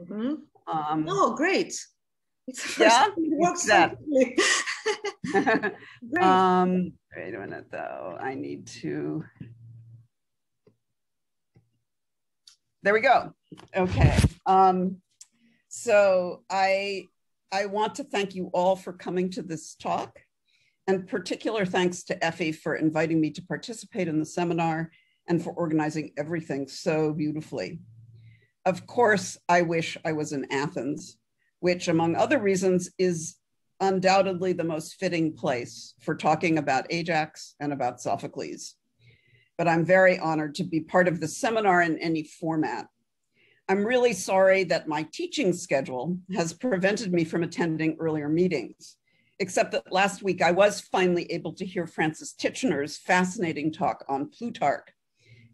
Mm-hmm. Um, oh, great. Yeah, it that. um, wait a minute though. I need to. There we go. Okay. Um, so I I want to thank you all for coming to this talk, and particular thanks to Effie for inviting me to participate in the seminar and for organizing everything so beautifully. Of course, I wish I was in Athens which, among other reasons, is undoubtedly the most fitting place for talking about Ajax and about Sophocles. But I'm very honored to be part of the seminar in any format. I'm really sorry that my teaching schedule has prevented me from attending earlier meetings, except that last week I was finally able to hear Frances Titchener's fascinating talk on Plutarch.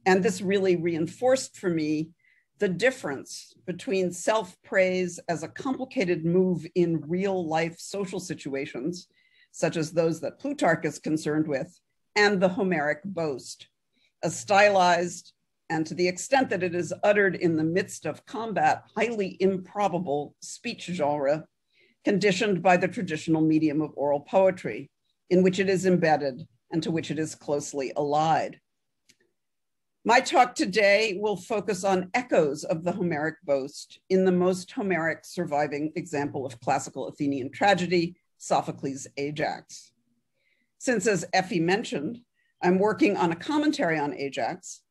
And this really reinforced for me the difference between self praise as a complicated move in real life social situations, such as those that Plutarch is concerned with, and the Homeric boast, a stylized and to the extent that it is uttered in the midst of combat, highly improbable speech genre, conditioned by the traditional medium of oral poetry, in which it is embedded and to which it is closely allied. My talk today will focus on echoes of the Homeric boast in the most Homeric surviving example of classical Athenian tragedy, Sophocles' Ajax. Since, as Effie mentioned, I'm working on a commentary on Ajax,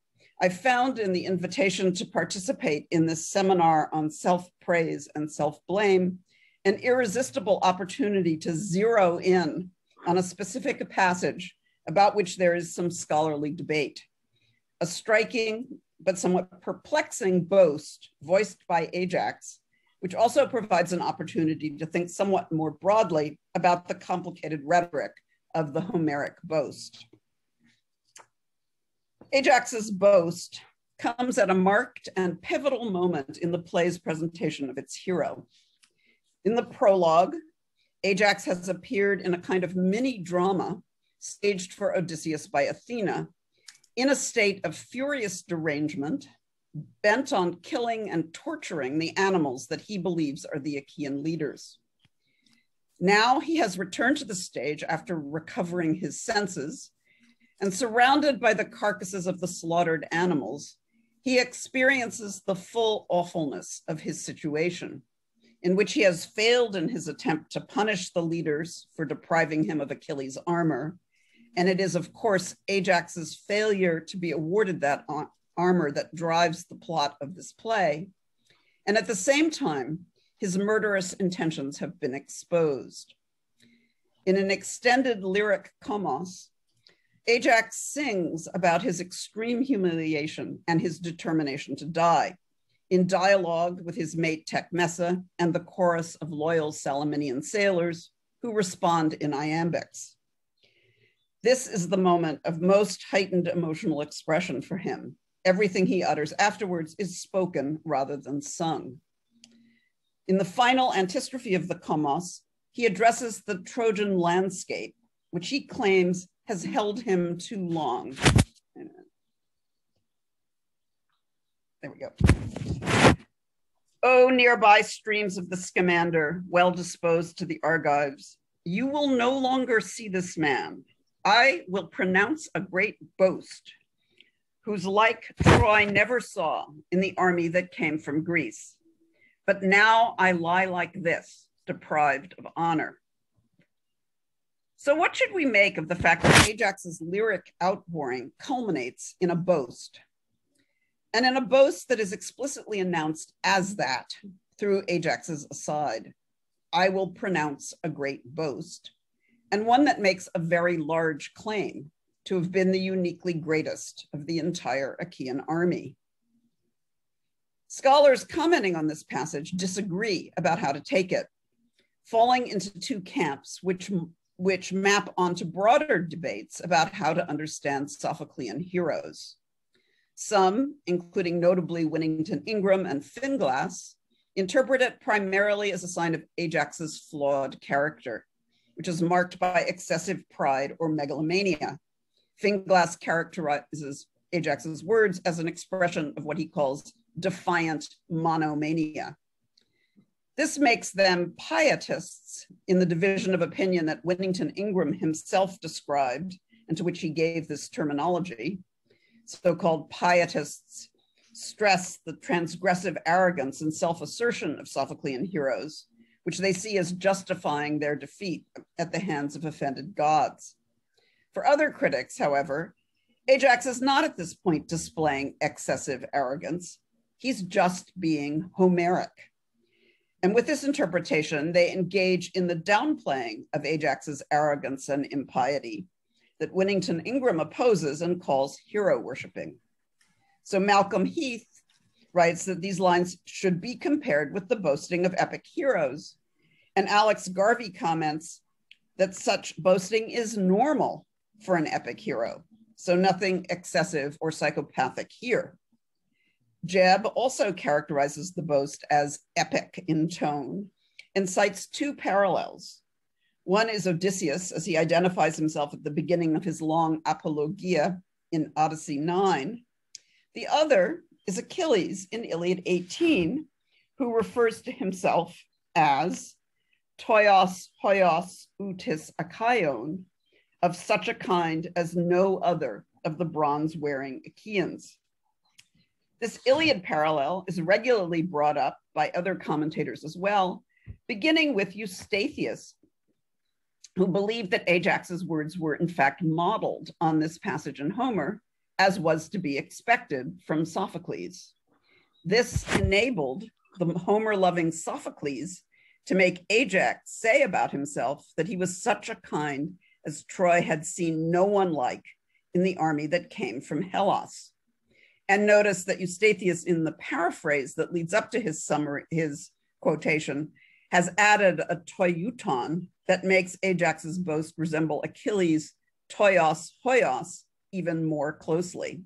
I found in the invitation to participate in this seminar on self praise and self blame an irresistible opportunity to zero in on a specific passage about which there is some scholarly debate a striking but somewhat perplexing boast voiced by Ajax, which also provides an opportunity to think somewhat more broadly about the complicated rhetoric of the Homeric boast. Ajax's boast comes at a marked and pivotal moment in the play's presentation of its hero. In the prologue, Ajax has appeared in a kind of mini drama staged for Odysseus by Athena, in a state of furious derangement, bent on killing and torturing the animals that he believes are the Achaean leaders. Now he has returned to the stage after recovering his senses, and surrounded by the carcasses of the slaughtered animals, he experiences the full awfulness of his situation, in which he has failed in his attempt to punish the leaders for depriving him of Achilles' armor and it is, of course, Ajax's failure to be awarded that armor that drives the plot of this play. And at the same time, his murderous intentions have been exposed. In an extended lyric kommos, Ajax sings about his extreme humiliation and his determination to die in dialogue with his mate Tecmessa and the chorus of loyal Salaminian sailors who respond in iambics. This is the moment of most heightened emotional expression for him. Everything he utters afterwards is spoken rather than sung. In the final antistrophe of the Kommos, he addresses the Trojan landscape, which he claims has held him too long. There we go. Oh, nearby streams of the Scamander, well disposed to the Argives, you will no longer see this man. I will pronounce a great boast, whose like Troy never saw in the army that came from Greece. But now I lie like this, deprived of honor. So, what should we make of the fact that Ajax's lyric outpouring culminates in a boast? And in a boast that is explicitly announced as that through Ajax's aside I will pronounce a great boast and one that makes a very large claim to have been the uniquely greatest of the entire Achaean army. Scholars commenting on this passage disagree about how to take it, falling into two camps, which, which map onto broader debates about how to understand Sophoclean heroes. Some, including notably Winnington Ingram and Finglass, interpret it primarily as a sign of Ajax's flawed character which is marked by excessive pride or megalomania. Finglass characterizes Ajax's words as an expression of what he calls defiant monomania, This makes them pietists in the division of opinion that Winnington Ingram himself described and to which he gave this terminology. So called pietists stress the transgressive arrogance and self assertion of Sophoclean heroes, which they see as justifying their defeat at the hands of offended gods. For other critics, however, Ajax is not at this point displaying excessive arrogance. He's just being Homeric. And with this interpretation, they engage in the downplaying of Ajax's arrogance and impiety that Winnington Ingram opposes and calls hero worshiping. So Malcolm Heath writes that these lines should be compared with the boasting of epic heroes. And Alex Garvie comments that such boasting is normal for an epic hero, so nothing excessive or psychopathic here. Jebb also characterizes the boast as epic in tone and cites two parallels. One is Odysseus, as he identifies himself at the beginning of his long apologia in Odyssey 9. The other is Achilles in Iliad 18, who refers to himself as toios hoios utis achaion, of such a kind as no other of the bronze wearing Achaeans. This Iliad parallel is regularly brought up by other commentators as well, beginning with Eustathius, who believed that Ajax's words were in fact modeled on this passage in Homer, as was to be expected from Sophocles. This enabled the Homer loving Sophocles to make Ajax say about himself that he was such a kind as Troy had seen no one like in the army that came from Hellas. And notice that Eustathius, in the paraphrase that leads up to his summary, his quotation, has added a toiuton that makes Ajax's boast resemble Achilles' toios hoios even more closely.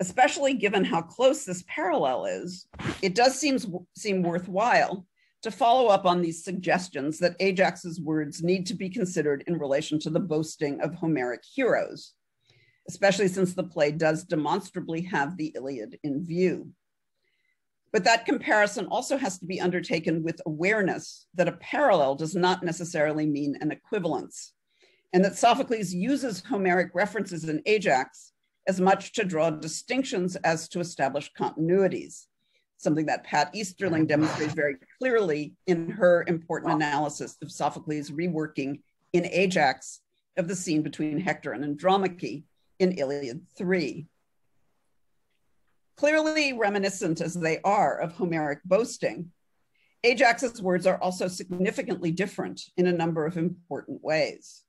Especially given how close this parallel is, it does seem, seem worthwhile to follow up on these suggestions that Ajax's words need to be considered in relation to the boasting of Homeric heroes especially since the play does demonstrably have the Iliad in view. But that comparison also has to be undertaken with awareness that a parallel does not necessarily mean an equivalence, and that Sophocles uses Homeric references in Ajax as much to draw distinctions as to establish continuities, something that Pat Easterling demonstrates very clearly in her important analysis of Sophocles' reworking in Ajax of the scene between Hector and Andromache, in Iliad 3. Clearly reminiscent as they are of Homeric boasting, Ajax's words are also significantly different in a number of important ways.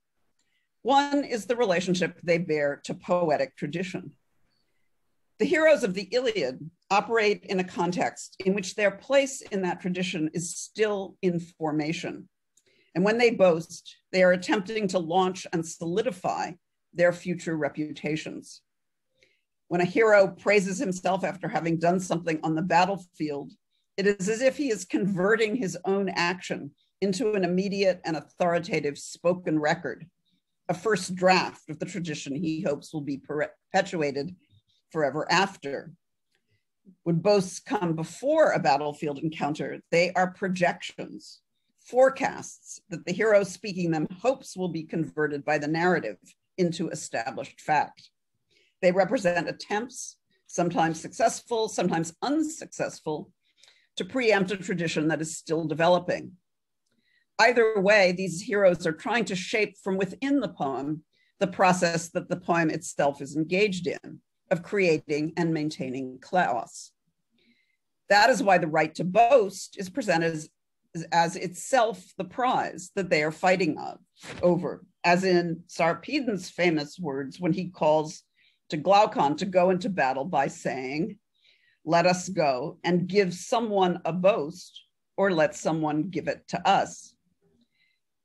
One is the relationship they bear to poetic tradition. The heroes of the Iliad operate in a context in which their place in that tradition is still in formation. And when they boast, they are attempting to launch and solidify their future reputations. When a hero praises himself after having done something on the battlefield, it is as if he is converting his own action into an immediate and authoritative spoken record, a first draft of the tradition he hopes will be perpetuated forever after. When boasts come before a battlefield encounter, they are projections, forecasts that the hero speaking them hopes will be converted by the narrative into established fact. They represent attempts, sometimes successful, sometimes unsuccessful, to preempt a tradition that is still developing. Either way, these heroes are trying to shape from within the poem the process that the poem itself is engaged in of creating and maintaining kleos. That is why the right to boast is presented as, as itself the prize that they are fighting of, over as in Sarpedon's famous words when he calls to Glaucon to go into battle by saying, Let us go and give someone a boast, or let someone give it to us.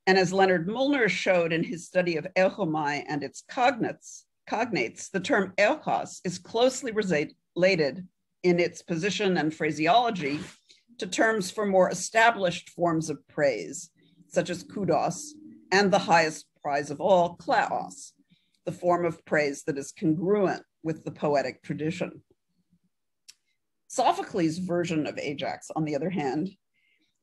And as Leonard Muellner showed in his study of euchomai and its cognates, cognates, the term euchos is closely related in its position and phraseology to terms for more established forms of praise, such as kudos and the highest prize of all, kleos, the form of praise that is congruent with the poetic tradition. Sophocles' version of Ajax, on the other hand,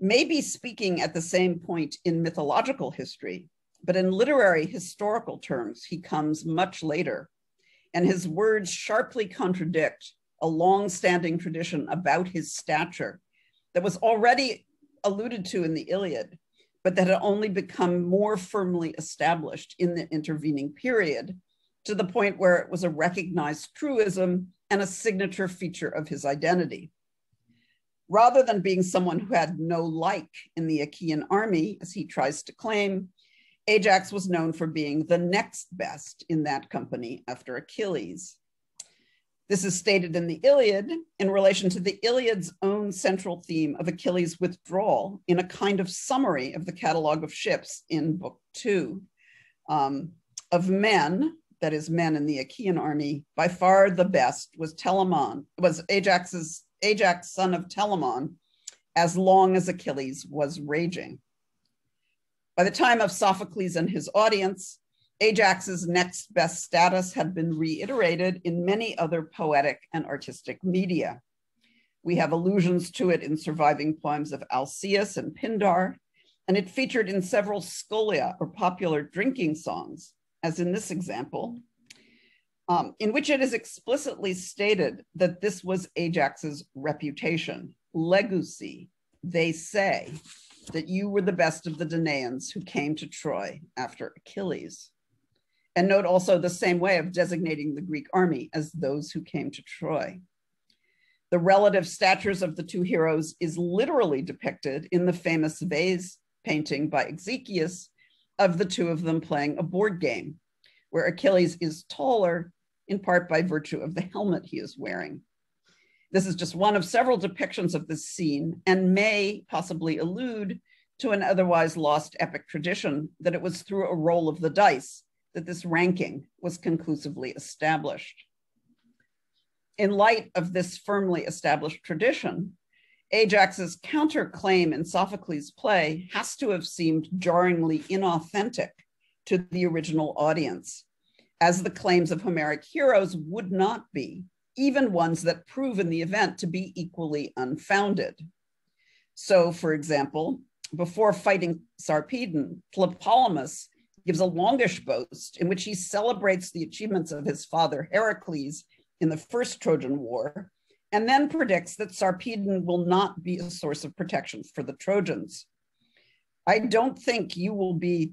may be speaking at the same point in mythological history, but in literary historical terms, he comes much later, and his words sharply contradict a long-standing tradition about his stature that was already alluded to in the Iliad, but that had only become more firmly established in the intervening period to the point where it was a recognized truism and a signature feature of his identity. Rather than being someone who had no like in the Achaean army, as he tries to claim, Ajax was known for being the next best in that company after Achilles. This is stated in the Iliad in relation to the Iliad's own central theme of Achilles' withdrawal in a kind of summary of the catalog of ships in book two. Um, of men, that is men in the Achaean army, by far the best was Telamon, was Ajax's Ajax, son of Telamon, as long as Achilles was raging. By the time of Sophocles and his audience, Ajax's next best status had been reiterated in many other poetic and artistic media. We have allusions to it in surviving poems of Alcaeus and Pindar, and it featured in several skolia or popular drinking songs, as in this example, um, in which it is explicitly stated that this was Ajax's reputation. Legacy, they say, that you were the best of the Danaans who came to Troy after Achilles. And note also the same way of designating the Greek army as those who came to Troy. The relative statures of the two heroes is literally depicted in the famous vase painting by Exekias of the two of them playing a board game, where Achilles is taller, in part by virtue of the helmet he is wearing. This is just one of several depictions of this scene and may possibly allude to an otherwise lost epic tradition that it was through a roll of the dice that this ranking was conclusively established. In light of this firmly established tradition, Ajax's counterclaim in Sophocles' play has to have seemed jarringly inauthentic to the original audience, as the claims of Homeric heroes would not be, even ones that prove in the event to be equally unfounded. So, for example, before fighting Sarpedon, Tlepolemus gives a longish boast in which he celebrates the achievements of his father Heracles in the first Trojan War, and then predicts that Sarpedon will not be a source of protection for the Trojans. I don't think you will be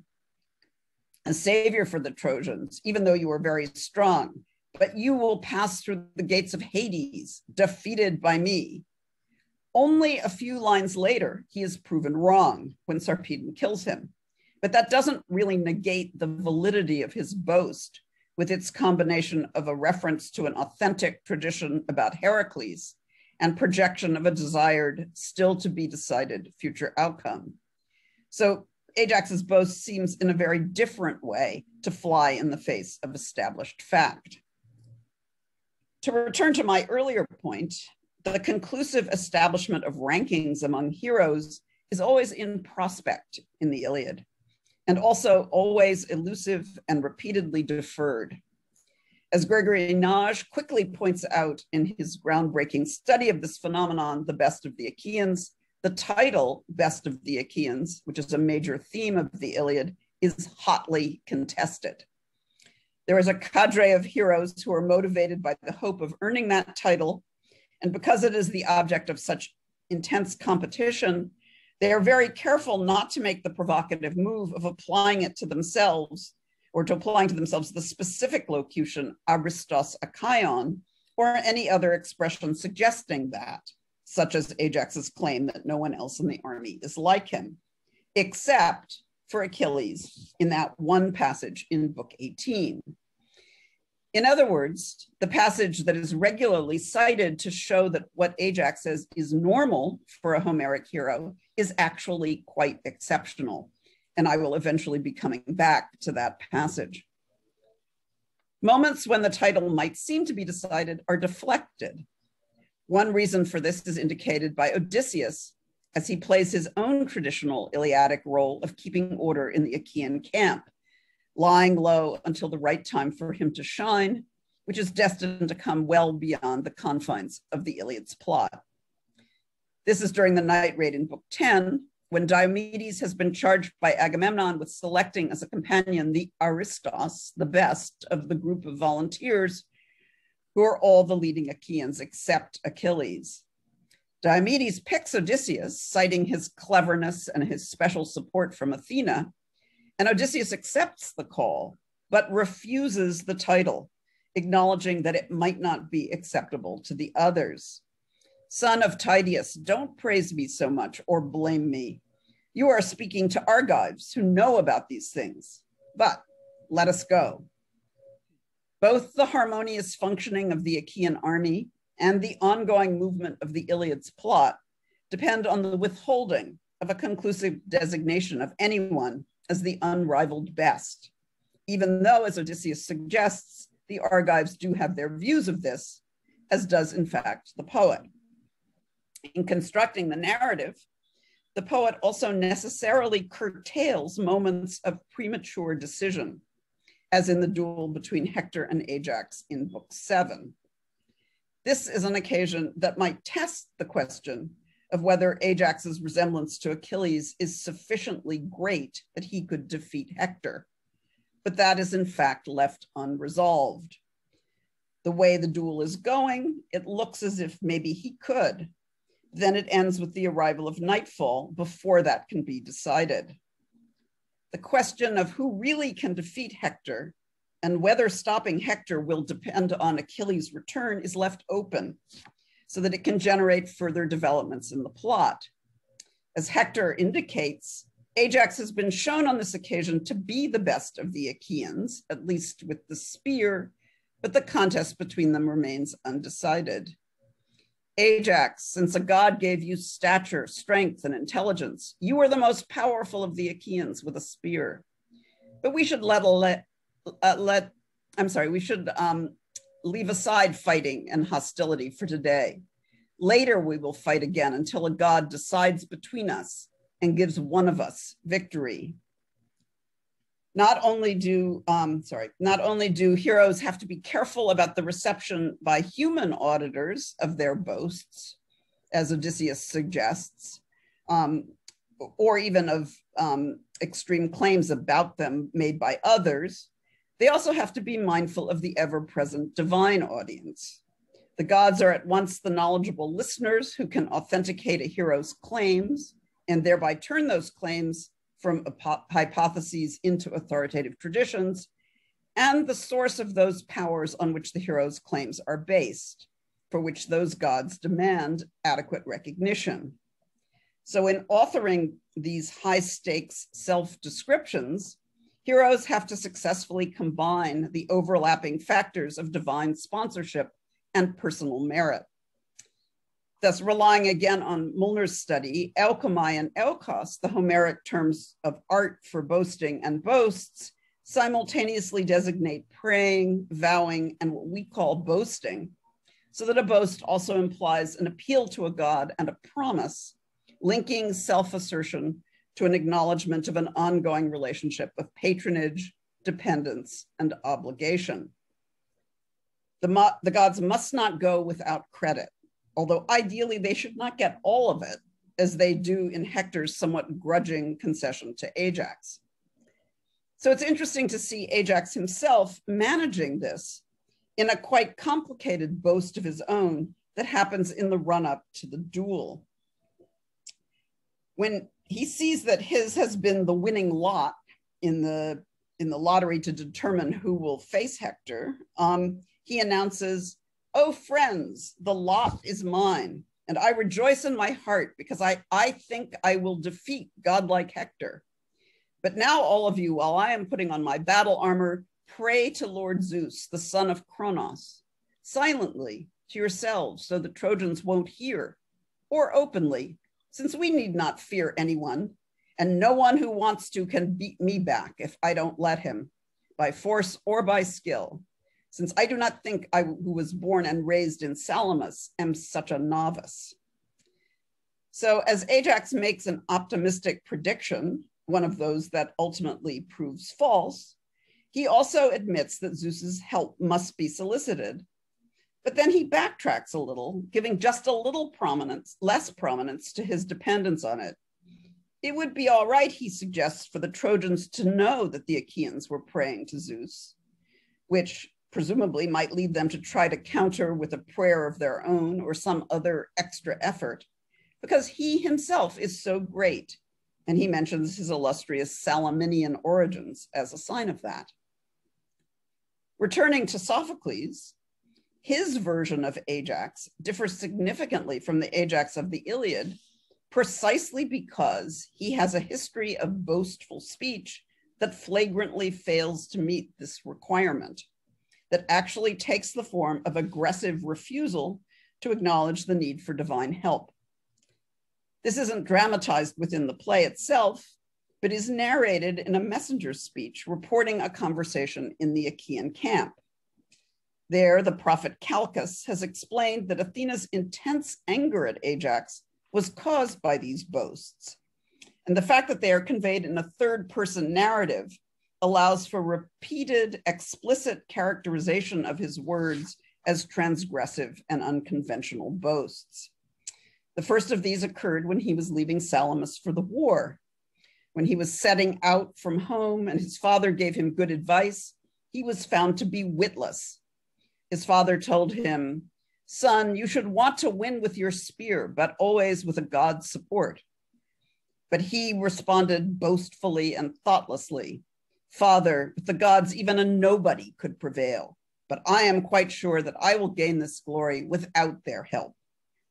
a savior for the Trojans, even though you are very strong, but you will pass through the gates of Hades, defeated by me. Only a few lines later, he is proven wrong when Sarpedon kills him. But that doesn't really negate the validity of his boast with its combination of a reference to an authentic tradition about Heracles and projection of a desired, still to be decided future outcome. So Ajax's boast seems in a very different way to fly in the face of established fact. To return to my earlier point, the conclusive establishment of rankings among heroes is always in prospect in the Iliad and also always elusive and repeatedly deferred. As Gregory Nagy quickly points out in his groundbreaking study of this phenomenon, The Best of the Achaeans, the title Best of the Achaeans, which is a major theme of the Iliad, is hotly contested. There is a cadre of heroes who are motivated by the hope of earning that title. And because it is the object of such intense competition, they are very careful not to make the provocative move of applying it to themselves or to applying to themselves the specific locution aristos Achaion or any other expression suggesting that, such as Ajax's claim that no one else in the army is like him, except for Achilles in that one passage in book 18. In other words, the passage that is regularly cited to show that what Ajax says is normal for a Homeric hero is actually quite exceptional. And I will eventually be coming back to that passage. Moments when the title might seem to be decided are deflected. One reason for this is indicated by Odysseus as he plays his own traditional Iliadic role of keeping order in the Achaean camp lying low until the right time for him to shine, which is destined to come well beyond the confines of the Iliad's plot. This is during the night raid in Book 10, when Diomedes has been charged by Agamemnon with selecting as a companion the Aristos, the best of the group of volunteers, who are all the leading Achaeans except Achilles. Diomedes picks Odysseus, citing his cleverness and his special support from Athena, and Odysseus accepts the call, but refuses the title, acknowledging that it might not be acceptable to the others. Son of Tydeus, don't praise me so much or blame me. You are speaking to Argives who know about these things, but let us go. Both the harmonious functioning of the Achaean army and the ongoing movement of the Iliad's plot depend on the withholding of a conclusive designation of anyone as the unrivaled best, even though, as Odysseus suggests, the Argives do have their views of this, as does, in fact, the poet. In constructing the narrative, the poet also necessarily curtails moments of premature decision, as in the duel between Hector and Ajax in Book Seven. This is an occasion that might test the question of whether Ajax's resemblance to Achilles is sufficiently great that he could defeat Hector. But that is in fact left unresolved. The way the duel is going, it looks as if maybe he could. Then it ends with the arrival of nightfall before that can be decided. The question of who really can defeat Hector and whether stopping Hector will depend on Achilles' return is left open so that it can generate further developments in the plot. As Hector indicates, Ajax has been shown on this occasion to be the best of the Achaeans, at least with the spear, but the contest between them remains undecided. Ajax, since a god gave you stature, strength, and intelligence, you are the most powerful of the Achaeans with a spear. But we should let, let, uh, let I'm sorry, we should um, leave aside fighting and hostility for today. Later, we will fight again until a God decides between us and gives one of us victory. Not only do, um, sorry, not only do heroes have to be careful about the reception by human auditors of their boasts, as Odysseus suggests, um, or even of um, extreme claims about them made by others, they also have to be mindful of the ever present divine audience. The gods are at once the knowledgeable listeners who can authenticate a hero's claims and thereby turn those claims from hypotheses into authoritative traditions, and the source of those powers on which the hero's claims are based, for which those gods demand adequate recognition. So, in authoring these high stakes self descriptions, heroes have to successfully combine the overlapping factors of divine sponsorship and personal merit. Thus, relying again on Muellner's study, Euchomai and Euchos, the Homeric terms of art for boasting and boasts, simultaneously designate praying, vowing, and what we call boasting, so that a boast also implies an appeal to a god and a promise, linking self assertion to an acknowledgement of an ongoing relationship of patronage, dependence, and obligation. The, the gods must not go without credit, although ideally they should not get all of it, as they do in Hector's somewhat grudging concession to Ajax. So it's interesting to see Ajax himself managing this in a quite complicated boast of his own that happens in the run up to the duel. When he sees that his has been the winning lot in the in the lottery to determine who will face Hector. Um, he announces, "Oh friends, the lot is mine, and I rejoice in my heart because I I think I will defeat godlike Hector. But now all of you, while I am putting on my battle armor, pray to Lord Zeus, the son of Kronos, silently to yourselves, so the Trojans won't hear, or openly, since we need not fear anyone, and no one who wants to can beat me back if I don't let him, by force or by skill, since I do not think I, who was born and raised in Salamis, am such a novice. So, as Ajax makes an optimistic prediction, one of those that ultimately proves false, He also admits that Zeus's help must be solicited. But then he backtracks a little, giving just a little prominence, less prominence to his dependence on it. It would be all right, he suggests, for the Trojans to know that the Achaeans were praying to Zeus, which presumably might lead them to try to counter with a prayer of their own or some other extra effort, because he himself is so great. And he mentions his illustrious Salaminian origins as a sign of that. Returning to Sophocles, his version of Ajax differs significantly from the Ajax of the Iliad precisely because he has a history of boastful speech that flagrantly fails to meet this requirement, that actually takes the form of aggressive refusal to acknowledge the need for divine help. This isn't dramatized within the play itself, but is narrated in a messenger's speech reporting a conversation in the Achaean camp. There, the prophet Calchas has explained that Athena's intense anger at Ajax was caused by these boasts. And the fact that they are conveyed in a third person narrative allows for repeated explicit characterization of his words as transgressive and unconventional boasts. The first of these occurred when he was leaving Salamis for the war. When he was setting out from home and his father gave him good advice, he was found to be witless. His father told him, Son, you should want to win with your spear, but always with a God's support. But he responded boastfully and thoughtlessly Father, with the gods, even a nobody could prevail. But I am quite sure that I will gain this glory without their help.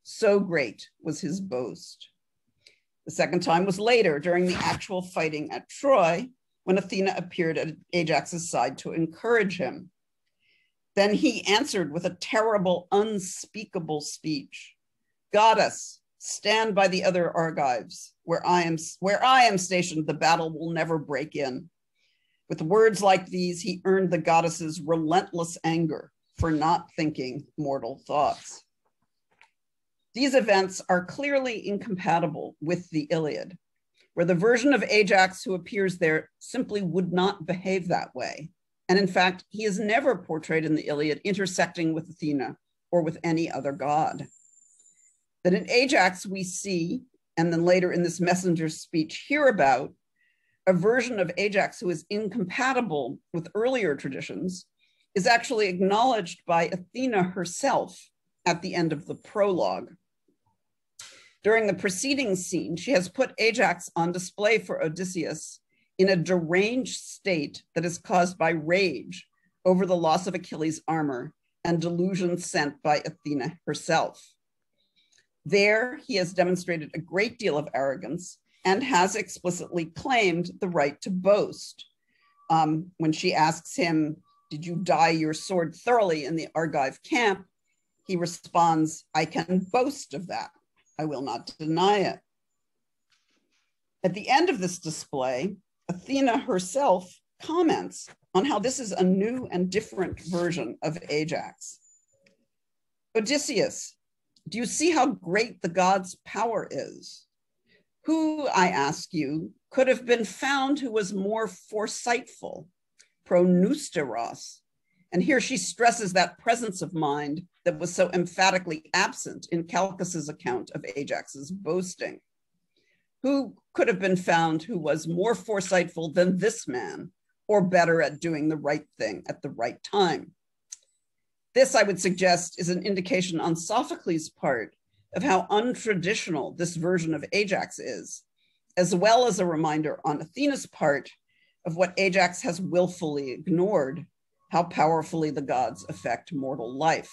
So great was his boast. The second time was later during the actual fighting at Troy, when Athena appeared at Ajax's side to encourage him. Then he answered with a terrible, unspeakable speech. Goddess, stand by the other Argives. Where I am where I am stationed, the battle will never break in. With words like these, he earned the goddess's relentless anger for not thinking mortal thoughts. These events are clearly incompatible with the Iliad, where the version of Ajax who appears there simply would not behave that way. And in fact, he is never portrayed in the Iliad intersecting with Athena or with any other god. That in Ajax, we see, and then later in this messenger's speech, hear about a version of Ajax who is incompatible with earlier traditions, is actually acknowledged by Athena herself at the end of the prologue. During the preceding scene, she has put Ajax on display for Odysseus in a deranged state that is caused by rage over the loss of Achilles' armor and delusions sent by Athena herself. There, he has demonstrated a great deal of arrogance and has explicitly claimed the right to boast. Um, when she asks him, Did you dye your sword thoroughly in the Argive camp? He responds, I can boast of that. I will not deny it. At the end of this display, Athena herself comments on how this is a new and different version of Ajax. Odysseus, do you see how great the god's power is? Who, I ask you, could have been found who was more foresightful, pronousteros? And here she stresses that presence of mind that was so emphatically absent in Calchas's account of Ajax's boasting. Who could have been found who was more foresightful than this man, or better at doing the right thing at the right time? This, I would suggest, is an indication on Sophocles' part of how untraditional this version of Ajax is, as well as a reminder on Athena's part of what Ajax has willfully ignored, how powerfully the gods affect mortal life.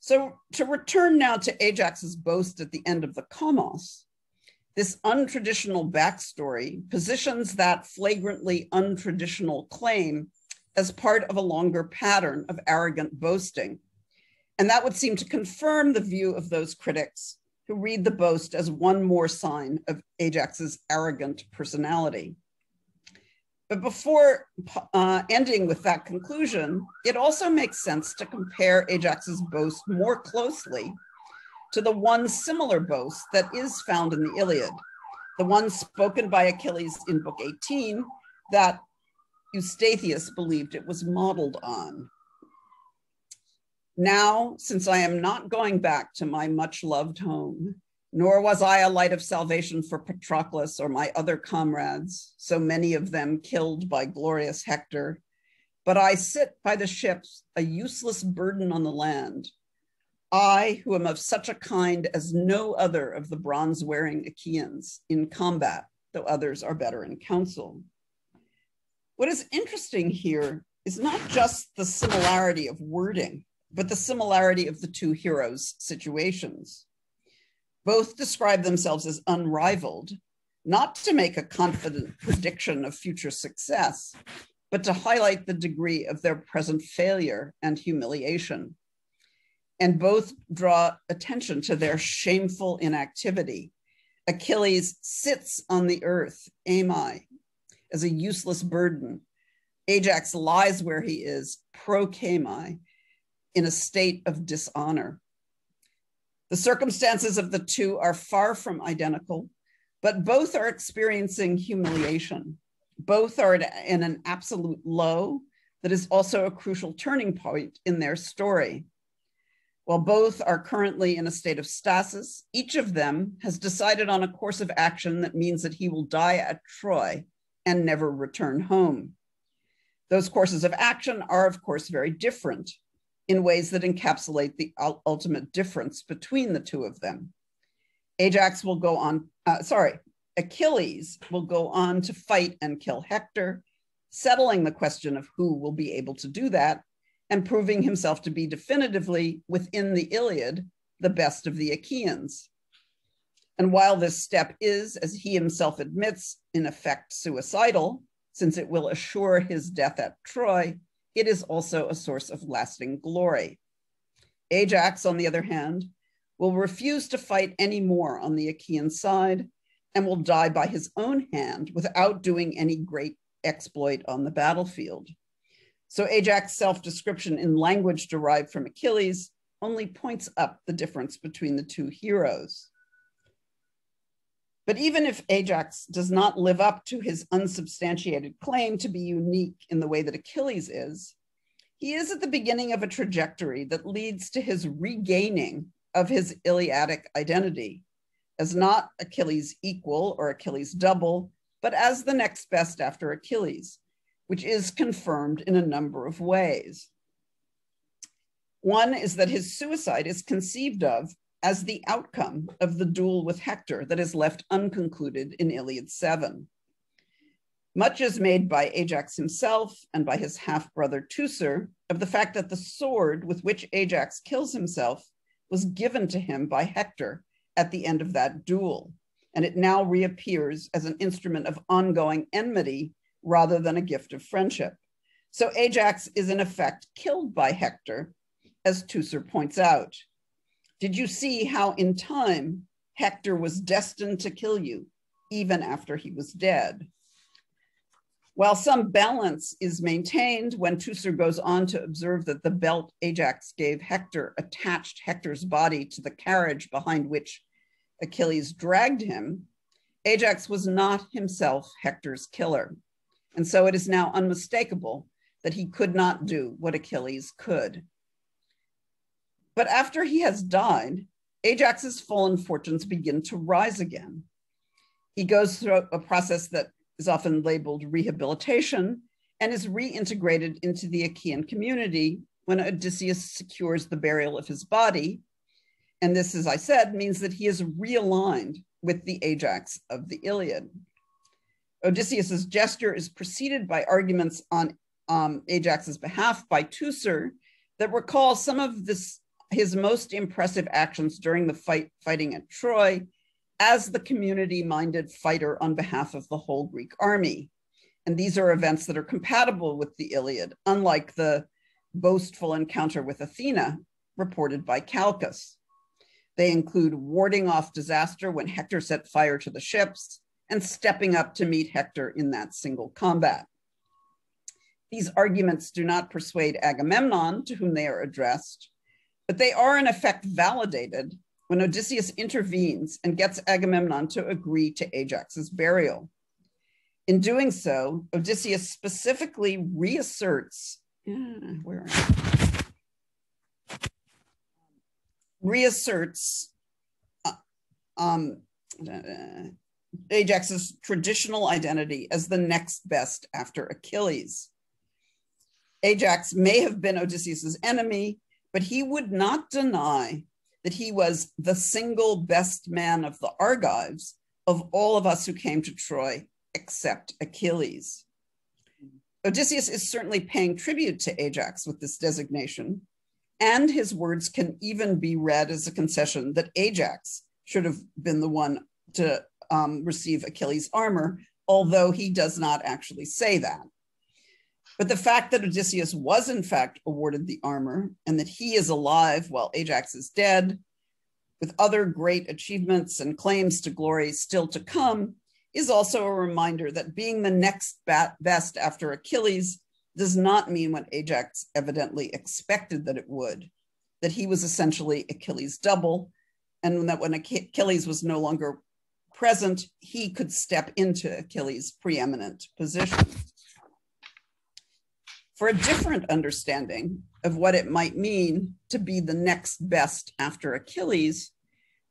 So to return now to Ajax's boast at the end of the Kommos, this untraditional backstory positions that flagrantly untraditional claim as part of a longer pattern of arrogant boasting. And that would seem to confirm the view of those critics who read the boast as one more sign of Ajax's arrogant personality. But before uh, ending with that conclusion, it also makes sense to compare Ajax's boast more closely to the one similar boast that is found in the Iliad, the one spoken by Achilles in Book 18 that Eustathius believed it was modeled on. Now, since I am not going back to my much loved home, nor was I a light of salvation for Patroclus or my other comrades, so many of them killed by glorious Hector, but I sit by the ships, a useless burden on the land. I, who am of such a kind as no other of the bronze wearing Achaeans in combat, though others are better in counsel. What is interesting here is not just the similarity of wording, but the similarity of the two heroes' situations. Both describe themselves as unrivaled, not to make a confident prediction of future success, but to highlight the degree of their present failure and humiliation. And both draw attention to their shameful inactivity. Achilles sits on the earth, Ami, as a useless burden. Ajax lies where he is, pro procami, in a state of dishonor. The circumstances of the two are far from identical, but both are experiencing humiliation. Both are in an absolute low that is also a crucial turning point in their story. While both are currently in a state of stasis, each of them has decided on a course of action that means that he will die at Troy and never return home. Those courses of action are, of course, very different in ways that encapsulate the ultimate difference between the two of them. Ajax will go on, uh, sorry, Achilles will go on to fight and kill Hector, settling the question of who will be able to do that and proving himself to be definitively within the Iliad the best of the Achaeans. And while this step is, as he himself admits, in effect suicidal, since it will assure his death at Troy, it is also a source of lasting glory. Ajax, on the other hand, will refuse to fight any more on the Achaean side and will die by his own hand without doing any great exploit on the battlefield. So Ajax's self-description in language derived from Achilles only points up the difference between the two heroes. But even if Ajax does not live up to his unsubstantiated claim to be unique in the way that Achilles is, he is at the beginning of a trajectory that leads to his regaining of his Iliadic identity as not Achilles' equal or Achilles' double, but as the next best after Achilles, which is confirmed in a number of ways. One is that his suicide is conceived of as the outcome of the duel with Hector that is left unconcluded in Iliad 7. Much is made by Ajax himself and by his half brother Teucer of the fact that the sword with which Ajax kills himself was given to him by Hector at the end of that duel, and it now reappears as an instrument of ongoing enmity rather than a gift of friendship. So Ajax is in effect killed by Hector, as Teucer points out. Did you see how in time Hector was destined to kill you, even after he was dead? While some balance is maintained when Teucer goes on to observe that the belt Ajax gave Hector attached Hector's body to the carriage behind which Achilles dragged him, Ajax was not himself Hector's killer. And so it is now unmistakable that he could not do what Achilles could. But after he has died, Ajax's fallen fortunes begin to rise again. He goes through a process that is often labeled rehabilitation and is reintegrated into the Achaean community when Odysseus secures the burial of his body. And this, as I said, means that he is realigned with the Ajax of the Iliad. Odysseus's gesture is preceded by arguments on um, Ajax's behalf by Teucer that recall some of this his most impressive actions during the fight fighting at Troy as the community-minded fighter on behalf of the whole Greek army. And these are events that are compatible with the Iliad, unlike the boastful encounter with Athena reported by Calchas. They include warding off disaster when Hector set fire to the ships and stepping up to meet Hector in that single combat. These arguments do not persuade Agamemnon, to whom they are addressed, but they are in effect validated when Odysseus intervenes and gets Agamemnon to agree to Ajax's burial. In doing so, Odysseus specifically reasserts, yeah, where reasserts uh, um, uh, Ajax's traditional identity as the next best after Achilles. Ajax may have been Odysseus's enemy, but he would not deny that he was the single best man of the Argives of all of us who came to Troy, except Achilles. Odysseus is certainly paying tribute to Ajax with this designation, and his words can even be read as a concession that Ajax should have been the one to um, receive Achilles' armor, although he does not actually say that. But the fact that Odysseus was in fact awarded the armor and that he is alive while Ajax is dead, with other great achievements and claims to glory still to come, is also a reminder that being the next best after Achilles does not mean what Ajax evidently expected that it would, that he was essentially Achilles' double, and that when Achilles was no longer present, he could step into Achilles' preeminent position. For a different understanding of what it might mean to be the next best after Achilles,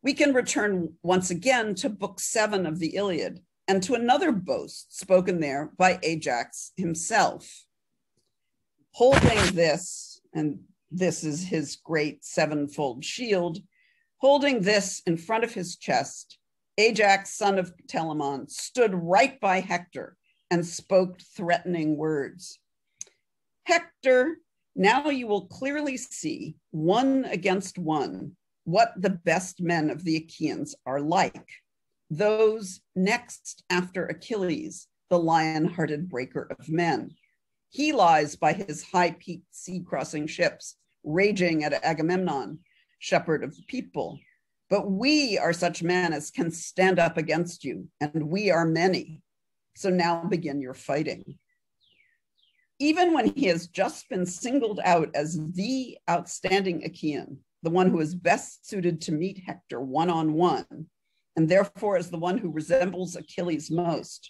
we can return once again to Book Seven of the Iliad and to another boast spoken there by Ajax himself. Holding this, and this is his great sevenfold shield, holding this in front of his chest, Ajax, son of Telamon, stood right by Hector and spoke threatening words. Hector, now you will clearly see, one against one, what the best men of the Achaeans are like. Those next after Achilles, the lion hearted breaker of men. He lies by his high peaked sea crossing ships, raging at Agamemnon, shepherd of the people. But we are such men as can stand up against you, and we are many. So now begin your fighting. Even when he has just been singled out as the outstanding Achaean, the one who is best suited to meet Hector one on one, and therefore is the one who resembles Achilles most.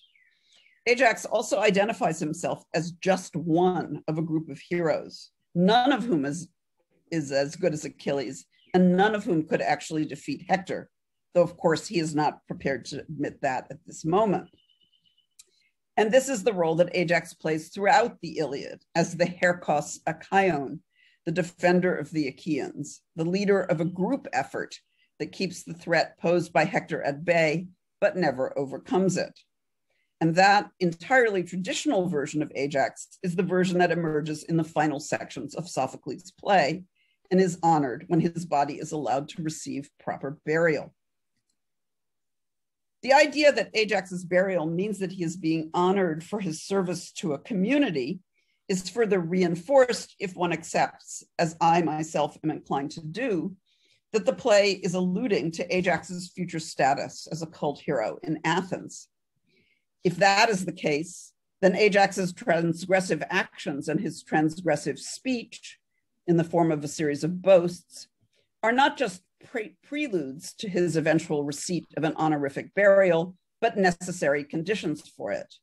Ajax also identifies himself as just one of a group of heroes, none of whom is, is as good as Achilles, and none of whom could actually defeat Hector, though, of course, he is not prepared to admit that at this moment. And this is the role that Ajax plays throughout the Iliad as the Herkos Achaion, the defender of the Achaeans, the leader of a group effort that keeps the threat posed by Hector at bay, but never overcomes it. And that entirely traditional version of Ajax is the version that emerges in the final sections of Sophocles' play, and is honored when his body is allowed to receive proper burial. The idea that Ajax's burial means that he is being honored for his service to a community is further reinforced if one accepts, as I myself am inclined to do, that the play is alluding to Ajax's future status as a cult hero in Athens. If that is the case, then Ajax's transgressive actions and his transgressive speech in the form of a series of boasts are not just pre- preludes to his eventual receipt of an honorific burial, but necessary conditions for it.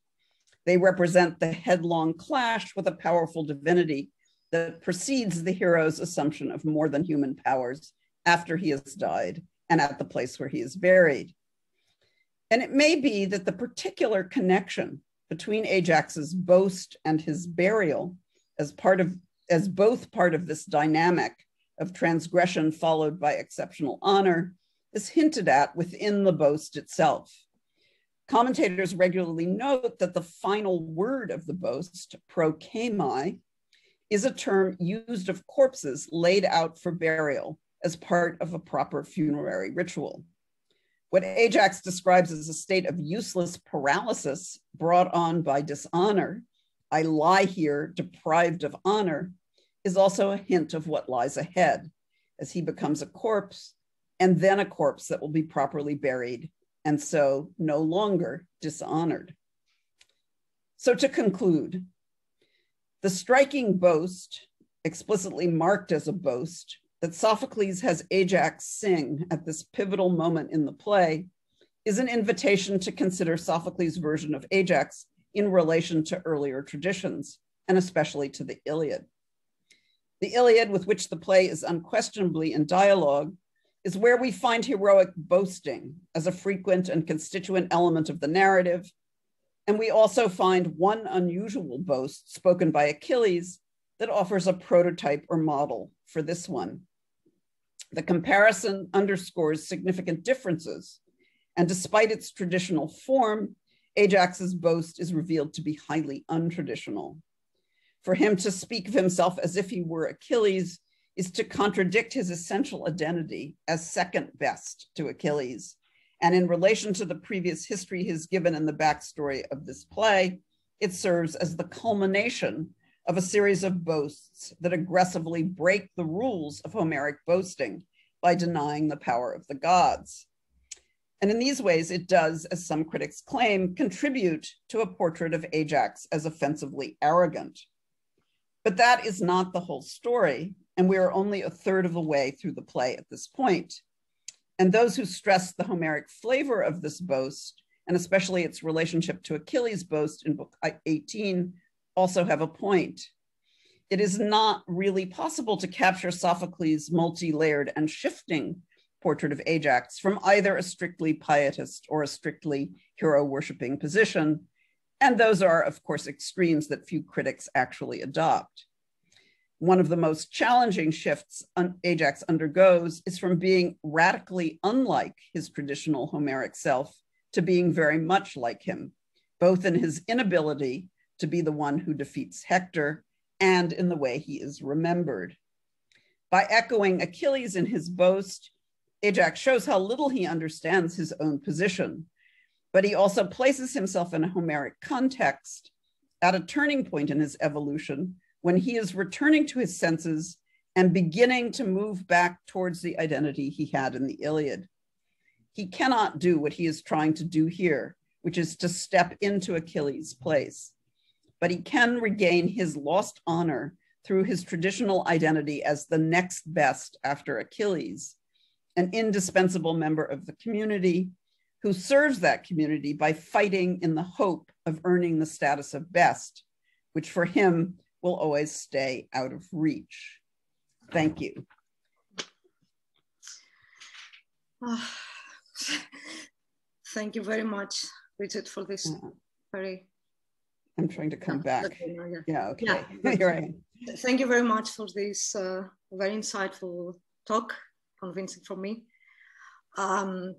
They represent the headlong clash with a powerful divinity that precedes the hero's assumption of more than human powers after he has died and at the place where he is buried. And it may be that the particular connection between Ajax's boast and his burial as part of as both part of this dynamic of transgression followed by exceptional honor is hinted at within the boast itself. Commentators regularly note that the final word of the boast, prokemi, is a term used of corpses laid out for burial as part of a proper funerary ritual. What Ajax describes as a state of useless paralysis brought on by dishonor, I lie here deprived of honor, is also a hint of what lies ahead as he becomes a corpse and then a corpse that will be properly buried and so no longer dishonored. So, to conclude, the striking boast, explicitly marked as a boast, that Sophocles has Ajax sing at this pivotal moment in the play is an invitation to consider Sophocles' version of Ajax in relation to earlier traditions, and especially to the Iliad. The Iliad, with which the play is unquestionably in dialogue, is where we find heroic boasting as a frequent and constituent element of the narrative. And we also find one unusual boast spoken by Achilles that offers a prototype or model for this one. The comparison underscores significant differences, and despite its traditional form, Ajax's boast is revealed to be highly untraditional. For him to speak of himself as if he were Achilles is to contradict his essential identity as second best to Achilles. And in relation to the previous history he's given in the backstory of this play, it serves as the culmination of a series of boasts that aggressively break the rules of Homeric boasting by denying the power of the gods. And in these ways, it does, as some critics claim, contribute to a portrait of Ajax as offensively arrogant. But that is not the whole story, and we are only a third of the way through the play at this point. And those who stress the Homeric flavor of this boast, and especially its relationship to Achilles' boast in Book 18, also have a point. It is not really possible to capture Sophocles' multi layered and shifting portrait of Ajax from either a strictly pietist or a strictly hero worshiping position. And those are, of course, extremes that few critics actually adopt. One of the most challenging shifts Ajax undergoes is from being radically unlike his traditional Homeric self to being very much like him, both in his inability to be the one who defeats Hector and in the way he is remembered. By echoing Achilles in his boast, Ajax shows how little he understands his own position, but he also places himself in a Homeric context at a turning point in his evolution when he is returning to his senses and beginning to move back towards the identity he had in the Iliad. He cannot do what he is trying to do here, which is to step into Achilles' place, but he can regain his lost honor through his traditional identity as the next best after Achilles an indispensable member of the community who serves that community by fighting in the hope of earning the status of best, which for him will always stay out of reach. Thank you. Uh, thank you very much, Richard, for this uh, very. I'm trying to come back. yeah. yeah, okay. Yeah. Am. Thank you very much for this uh, very insightful talk convincing for me. Um,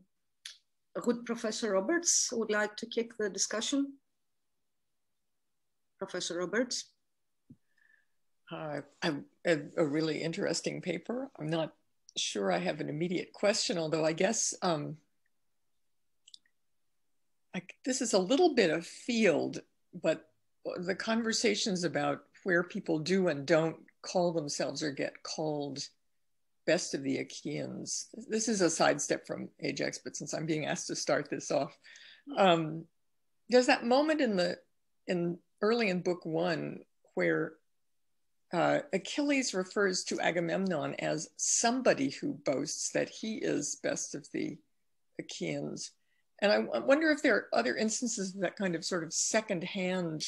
would Professor Roberts would like to kick the discussion? Professor Roberts. Uh, a, a, really interesting paper. I'm not sure I have an immediate question, although I guess um, I, this is a little bit of field, but the conversations about where people do and don't call themselves or get called best of the Achaeans. This is a sidestep from Ajax, but since I'm being asked to start this off, um, there's that moment in the in early in book one where uh, Achilles refers to Agamemnon as somebody who boasts that he is best of the Achaeans. And I wonder if there are other instances of that kind of sort of secondhand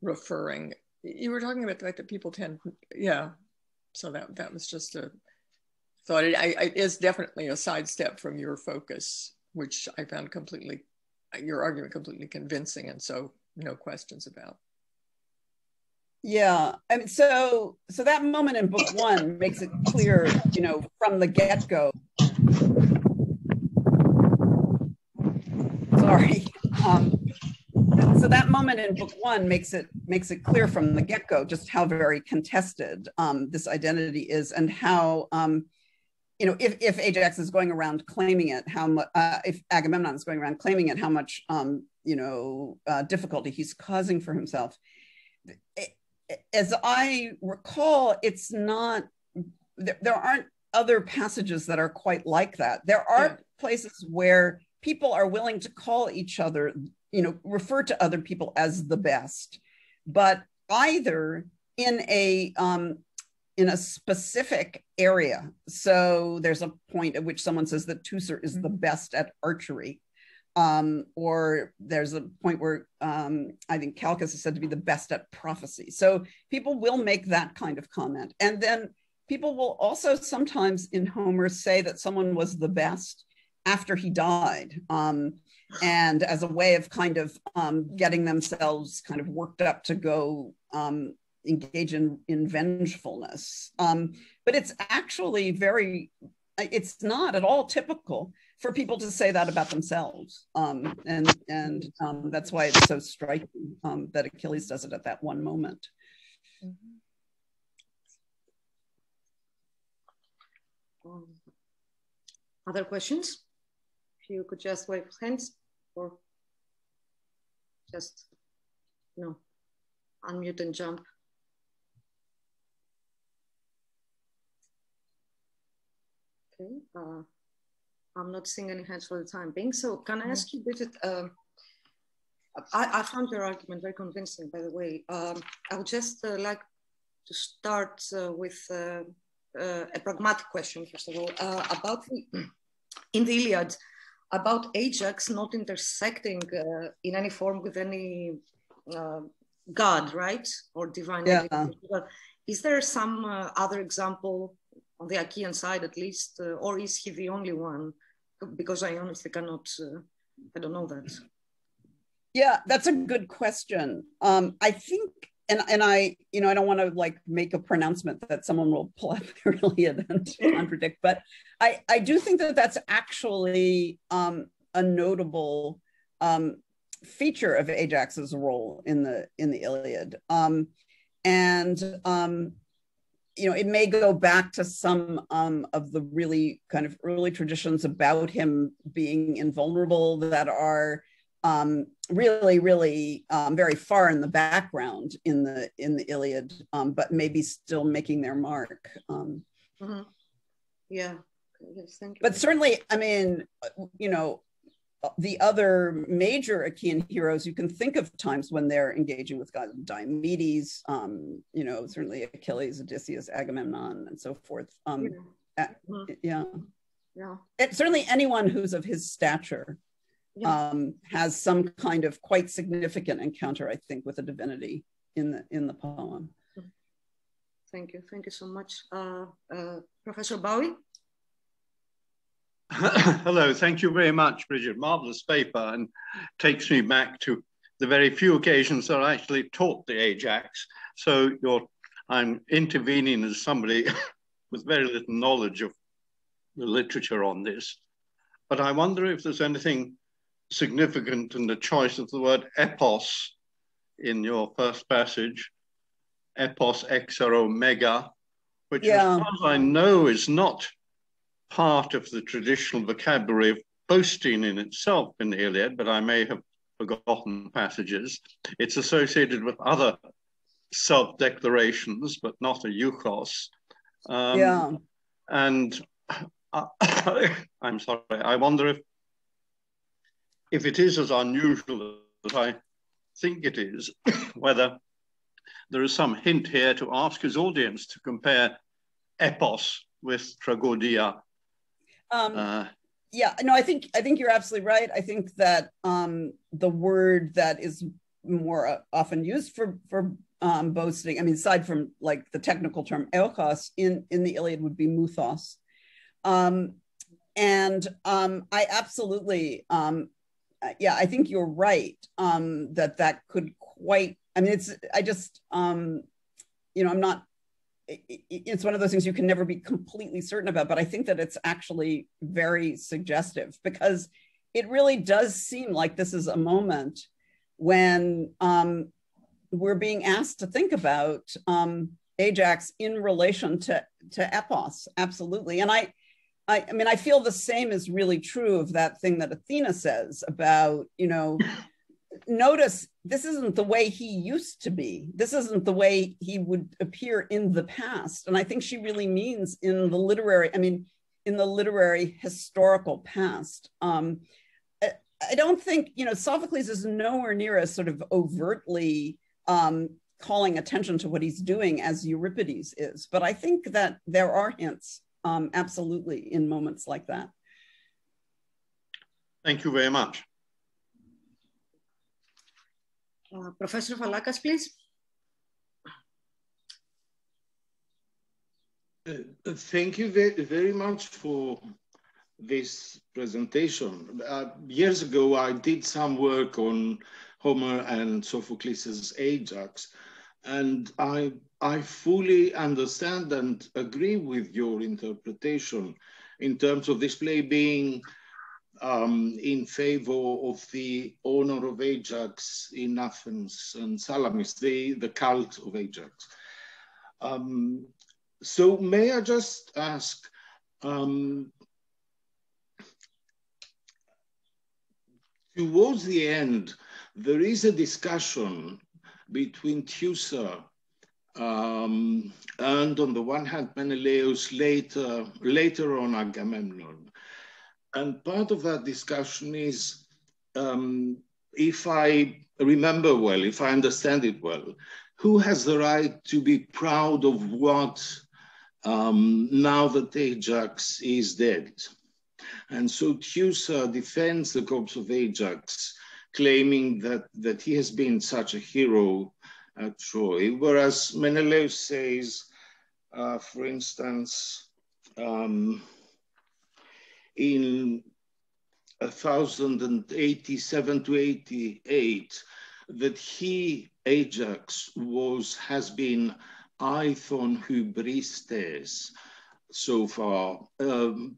referring. You were talking about the fact that people tend, yeah, so that that was just a thought. It, I, it is definitely a sidestep from your focus, which I found completely your argument completely convincing, and so no questions about. Yeah, I mean, so so that moment in book one makes it clear, you know, from the get go. Sorry. Um, so that moment in book one makes it makes it clear from the get-go just how very contested um, this identity is and how um, you know if, if ajax is going around claiming it how much uh, if agamemnon is going around claiming it how much um, you know uh, difficulty he's causing for himself as i recall it's not there, there aren't other passages that are quite like that there are yeah. places where people are willing to call each other you know refer to other people as the best but either in a um, in a specific area. So there's a point at which someone says that Teucer is the best at archery. Um, or there's a point where um, I think Calchas is said to be the best at prophecy. So people will make that kind of comment. And then people will also sometimes in Homer say that someone was the best after he died. Um, and as a way of kind of um, getting themselves kind of worked up to go um, engage in, in vengefulness. Um, but it's actually very, it's not at all typical for people to say that about themselves. Um, and and um, that's why it's so striking um, that Achilles does it at that one moment. Mm-hmm. Um, other questions? You could just wave hands or just no, unmute and jump. Okay. Uh, I'm not seeing any hands for the time being. So can I ask you, Bridget? Um, I, I, found your argument very convincing, by the way. Um, I would just uh, like to start uh, with uh, uh a pragmatic question, first of all, uh, about the, in the Iliad, about Ajax not intersecting uh, in any form with any god, right, or divine. Yeah. Is there some other example on the Achaean side, at least, or is he the only one? because I honestly cannot, uh, I don't know that. Yeah, that's a good question. Um, I think, and and I, you know, I don't want to like make a pronouncement that someone will pull up Iliad and contradict, but I I do think that that's actually um, a notable um, feature of Ajax's role in the in the Iliad. Um, and um, you know, it may go back to some um, of the really kind of early traditions about him being invulnerable that are um, really, really um, very far in the background in the in the Iliad, um, but maybe still making their mark. Um. Mm-hmm. Yeah. Yes, thank you. But certainly, I mean, you know, the other major Achaean heroes, you can think of times when they're engaging with gods, Diomedes, um, you know, certainly Achilles, Odysseus, Agamemnon, and so forth. Um, yeah. Mm-hmm. yeah. Yeah. It, certainly anyone who's of his stature yeah. um, has some kind of quite significant encounter, I think, with a divinity in the in the poem. Thank you. Thank you so much. Uh, uh, Professor Bowie? Hello, thank you very much, Bridget. Marvelous paper and takes me back to the very few occasions that I actually taught the Ajax. So I'm intervening as somebody with very little knowledge of the literature on this. But I wonder if there's anything significant in the choice of the word epos in your first passage, epos exero mega, which yeah. as far as I know is not part of the traditional vocabulary of boasting in itself in the Iliad, but I may have forgotten passages. It's associated with other self-declarations, but not a euchos. Um, yeah. And I, I'm sorry, I wonder if if it is as unusual as I think it is, whether there is some hint here to ask his audience to compare epos with tragodia um, uh, yeah, no, I think I think you're absolutely right. I think that um, the word that is more uh, often used for for um, boasting, I mean, aside from like the technical term euchos in in the Iliad would be muthos, um, and um, I absolutely, um, yeah, I think you're right um, that that could quite. I mean, it's I just um, you know I'm not it's one of those things you can never be completely certain about, but I think that it's actually very suggestive because it really does seem like this is a moment when um, we're being asked to think about um, Ajax in relation to, to Epos, absolutely. And I, I, I mean, I feel the same is really true of that thing that Athena says about, you know, notice this isn't the way he used to be. This isn't the way he would appear in the past. And I think she really means in the literary, I mean, in the literary historical past. Um, I, I don't think, you know, Sophocles is nowhere near as sort of overtly um, calling attention to what he's doing as Euripides is. But I think that there are hints, um, absolutely, in moments like that. Thank you very much. Uh, Professor Valakas, please. Uh, thank you very, very much for this presentation. Uh, years ago, I did some work on Homer and Sophocles' Ajax, and I, I fully understand and agree with your interpretation in terms of this play being um, in favor of the honor of Ajax in Athens and Salamis, the, the cult of Ajax. Um, so may I just ask, um, towards the end, there is a discussion between Teucer um, and on the one hand Menelaus, later, later on Agamemnon. And part of that discussion is, um, if I remember well, if I understand it well, who has the right to be proud of what um, now that Ajax is dead? And so Teucer defends the corpse of Ajax, claiming that, that he has been such a hero at Troy, whereas Menelaus says, uh, for instance, um, in 1087 to 88 that he, Ajax, was has been Aithon hubristes so far, um,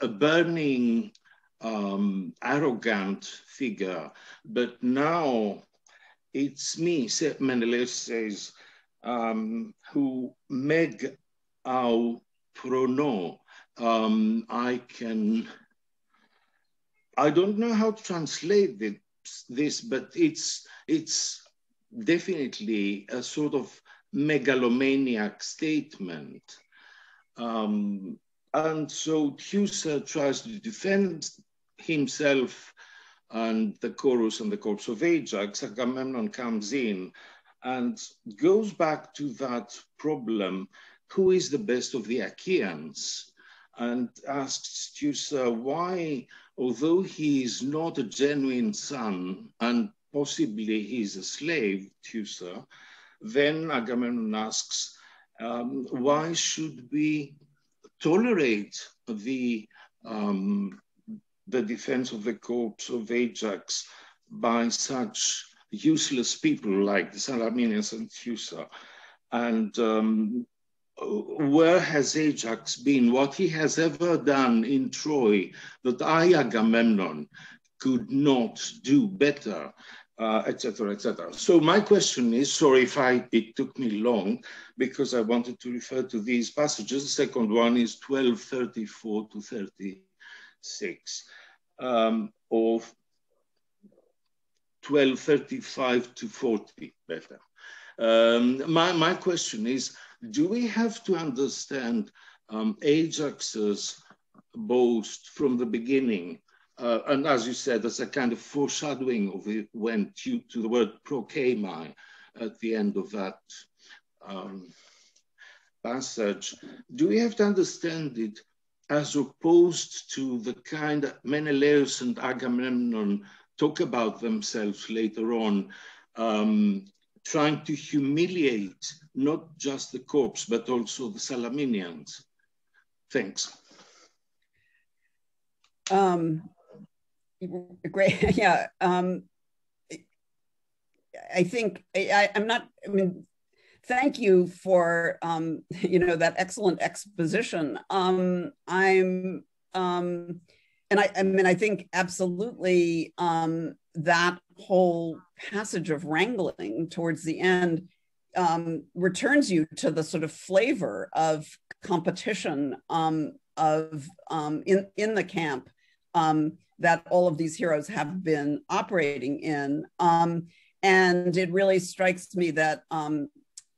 a burning, um, arrogant figure, but now it's me, Menelaus says, um, who meg au prono, um, I can, I don't know how to translate this, but it's, it's definitely a sort of megalomaniac statement. Um, and so Teucer tries to defend himself and the chorus and the corpse of Ajax. Agamemnon comes in and goes back to that problem who is the best of the Achaeans? and asks Teucer why, although he is not a genuine son and possibly he's a slave, Teucer, then Agamemnon asks, um, why should we tolerate the, um, the defense of the corpse of Ajax by such useless people like the Salaminians and Teucer? And um, where has Ajax been? What he has ever done in Troy that I, Agamemnon, could not do better, etc., uh, etc. Et so my question is, sorry if I, it took me long, because I wanted to refer to these passages. The second one is 1234 to 36, um, or 1235 to 40, better. Um, my, my question is, do we have to understand um, Ajax's boast from the beginning? Uh, and as you said, as a kind of foreshadowing of it went to, to the word prokemi at the end of that um, passage. Do we have to understand it as opposed to the kind that Menelaus and Agamemnon talk about themselves later on, um, trying to humiliate not just the corpse, but also the Salaminians. Thanks. Um, great, yeah. Um, I think I, am not, I mean, thank you for, um, you know, that excellent exposition. Um, I'm, um, and I, I mean, I think absolutely um, that whole passage of wrangling towards the end um, returns you to the sort of flavor of competition um, of um, in in the camp um, that all of these heroes have been operating in, um, and it really strikes me that um,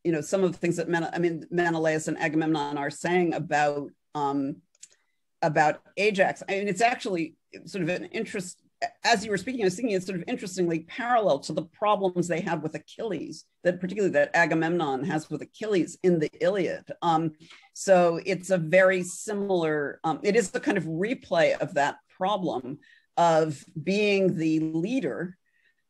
you know some of the things that Men- I mean Menelaus and Agamemnon are saying about about Ajax. I mean, it's actually sort of an interest as you were speaking, I was thinking it's sort of interestingly parallel to the problems they have with Achilles, that particularly that Agamemnon has with Achilles in the Iliad. Um, so it's a very similar, um, it is the kind of replay of that problem of being the leader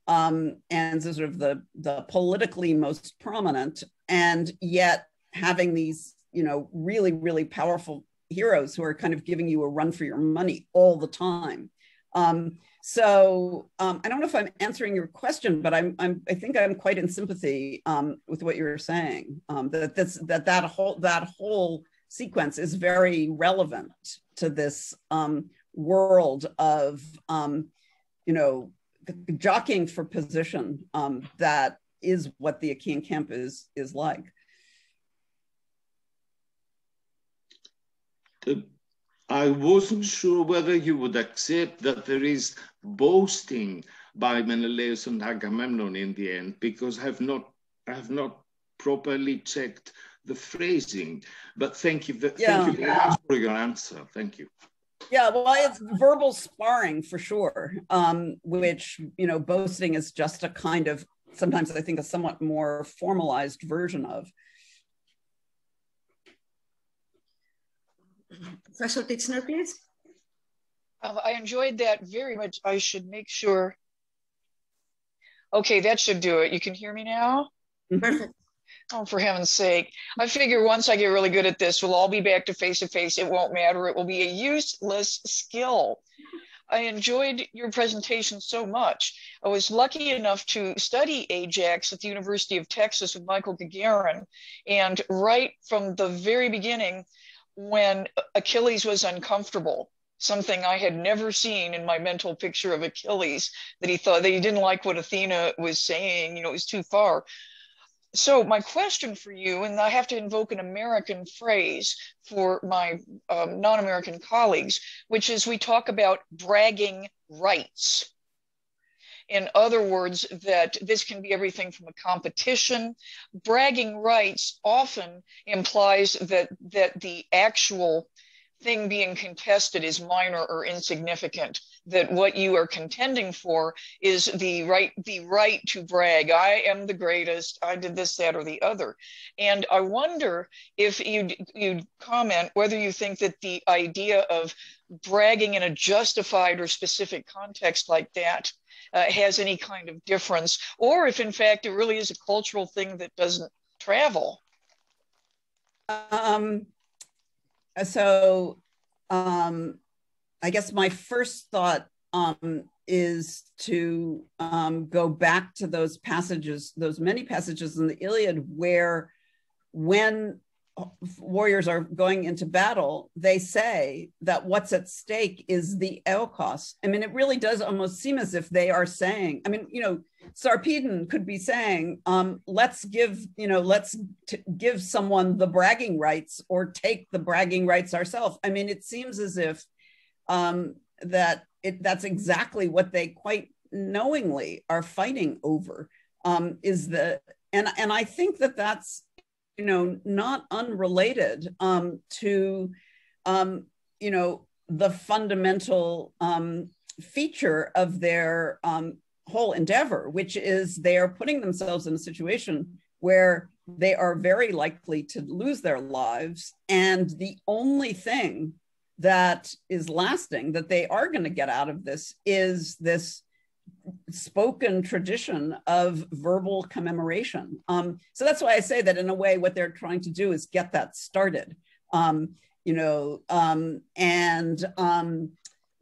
um, and sort of the, the politically most prominent, and yet having these, you know, really, really powerful heroes who are kind of giving you a run for your money all the time. Um, so um, I don't know if I'm answering your question, but I'm, I'm I think I'm quite in sympathy um, with what you're saying. Um, that that that whole that whole sequence is very relevant to this um, world of um, you know jockeying for position um, that is what the Achaean camp is is like. I wasn't sure whether you would accept that there is boasting by Menelaus and Agamemnon in the end, because I have not, I have not properly checked the phrasing. But thank you, yeah. thank you very much for your answer. Thank you. Yeah, well, it's verbal sparring for sure, um, which, you know, boasting is just a kind of, sometimes I think a somewhat more formalized version of. Professor Titchener, please. Um, I enjoyed that very much. I should make sure. Okay, that should do it. You can hear me now? Perfect. Oh, for heaven's sake. I figure once I get really good at this, we'll all be back to face to face. It won't matter. It will be a useless skill. I enjoyed your presentation so much. I was lucky enough to study Ajax at the University of Texas with Michael Gagarin. And right from the very beginning, when Achilles was uncomfortable, something I had never seen in my mental picture of Achilles, that he thought that he didn't like what Athena was saying, you know, it was too far. So my question for you, and I have to invoke an American phrase for my um, non-American colleagues, which is we talk about bragging rights. In other words, that this can be everything from a competition. Bragging rights often implies that, that the actual thing being contested is minor or insignificant that what you are contending for is the right the right to brag. I am the greatest. I did this that or the other. And i wonder if you'd you'd comment whether you think that the idea of bragging in a justified or specific context like that uh, has any kind of difference, or if in fact it really is a cultural thing that doesn't travel. Um, so um, I guess my first thought um, is to um, go back to those passages, those many passages in the Iliad where when warriors are going into battle, they say that what's at stake is the euchos. I mean, it really does almost seem as if they are saying, I mean, you know, Sarpedon could be saying, um, let's give, you know, let's give someone the bragging rights or take the bragging rights ourselves. I mean, it seems as if um, that it, that's exactly what they quite knowingly are fighting over um, is the, and, and I think that that's you know, not unrelated um, to, um, you know, the fundamental um, feature of their um, whole endeavor, which is they are putting themselves in a situation where they are very likely to lose their lives. And the only thing that is lasting that they are going to get out of this is this spoken tradition of verbal commemoration. Um, so that's why I say that in a way, what they're trying to do is get that started. Um, you know, um, and um,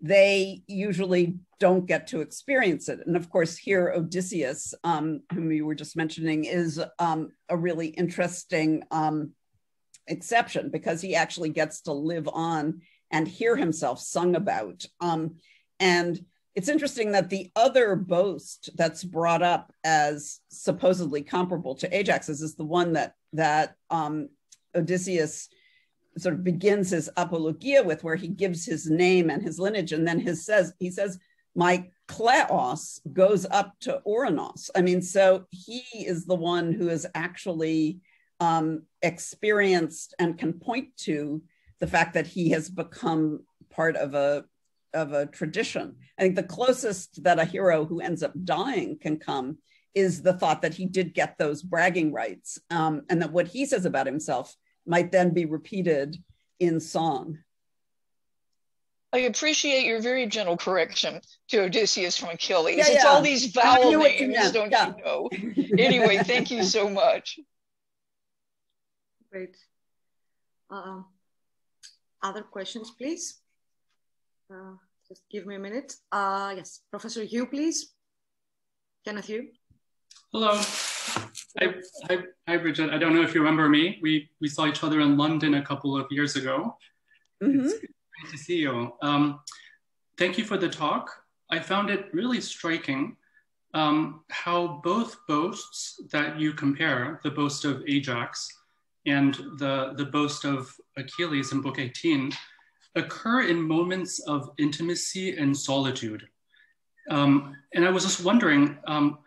they usually don't get to experience it. And of course, here Odysseus, um, whom you were just mentioning, is um, a really interesting exception because he actually gets to live on and hear himself sung about. and it's interesting that the other boast that's brought up as supposedly comparable to Ajax's is the one that that um, Odysseus sort of begins his apologia with, where he gives his name and his lineage, and then his says he says, "My kleos goes up to Ouranos." I mean, so he is the one who has actually um, experienced and can point to the fact that he has become part of a of a tradition. I think the closest that a hero who ends up dying can come is the thought that he did get those bragging rights, um, and that what he says about himself might then be repeated in song. I appreciate your very gentle correction to Odysseus from Achilles. Yeah, it's yeah. all these vowel names, meant. don't Yeah. you know? Anyway, thank you so much. Great. Uh, other questions, please? Uh, just give me a minute. Uh, yes, Professor Hugh, please. Kenneth Hugh. Hello. Hi, hi, hi, Bridget. I don't know if you remember me. We we saw each other in London a couple of years ago. Mhm. It's great to see you. Um, thank you for the talk. I found it really striking um, how both boasts that you compare, the boast of Ajax and the, the boast of Achilles in Book 18, occur in moments of intimacy and solitude. Um, and I was just wondering um,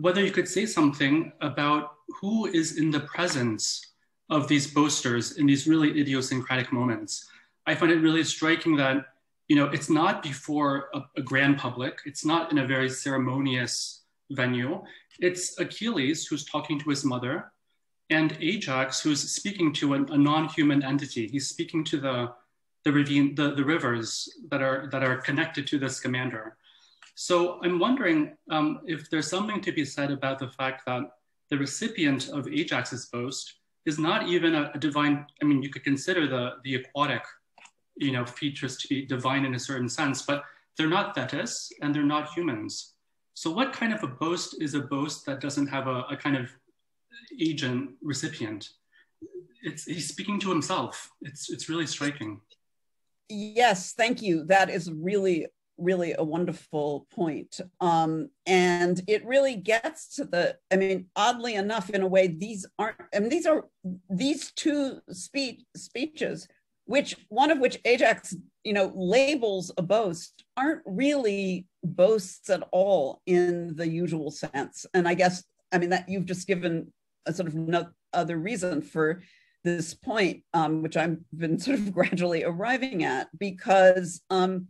whether you could say something about who is in the presence of these boasters in these really idiosyncratic moments. I find it really striking that you know it's not before a, a grand public, it's not in a very ceremonious venue. It's Achilles who's talking to his mother, and Ajax who's speaking to a, a non-human entity. He's speaking to the the ravine, the, the rivers that are that are connected to this commander. So I'm wondering um, if there's something to be said about the fact that the recipient of Ajax's boast is not even a, a divine. I mean, you could consider the the aquatic, you know, features to be divine in a certain sense, but they're not Thetis and they're not humans. So what kind of a boast is a boast that doesn't have a, a kind of agent recipient? It's he's speaking to himself. It's it's really striking. Yes, thank you. That is really, really a wonderful point. Um, and it really gets to the, I mean, oddly enough, in a way, these aren't, I mean, these are these two speech speeches, which one of which Ajax, you know, labels a boast, aren't really boasts at all in the usual sense. And I guess, I mean, that you've just given a sort of no other reason for this point, um, which I've been sort of gradually arriving at, because um,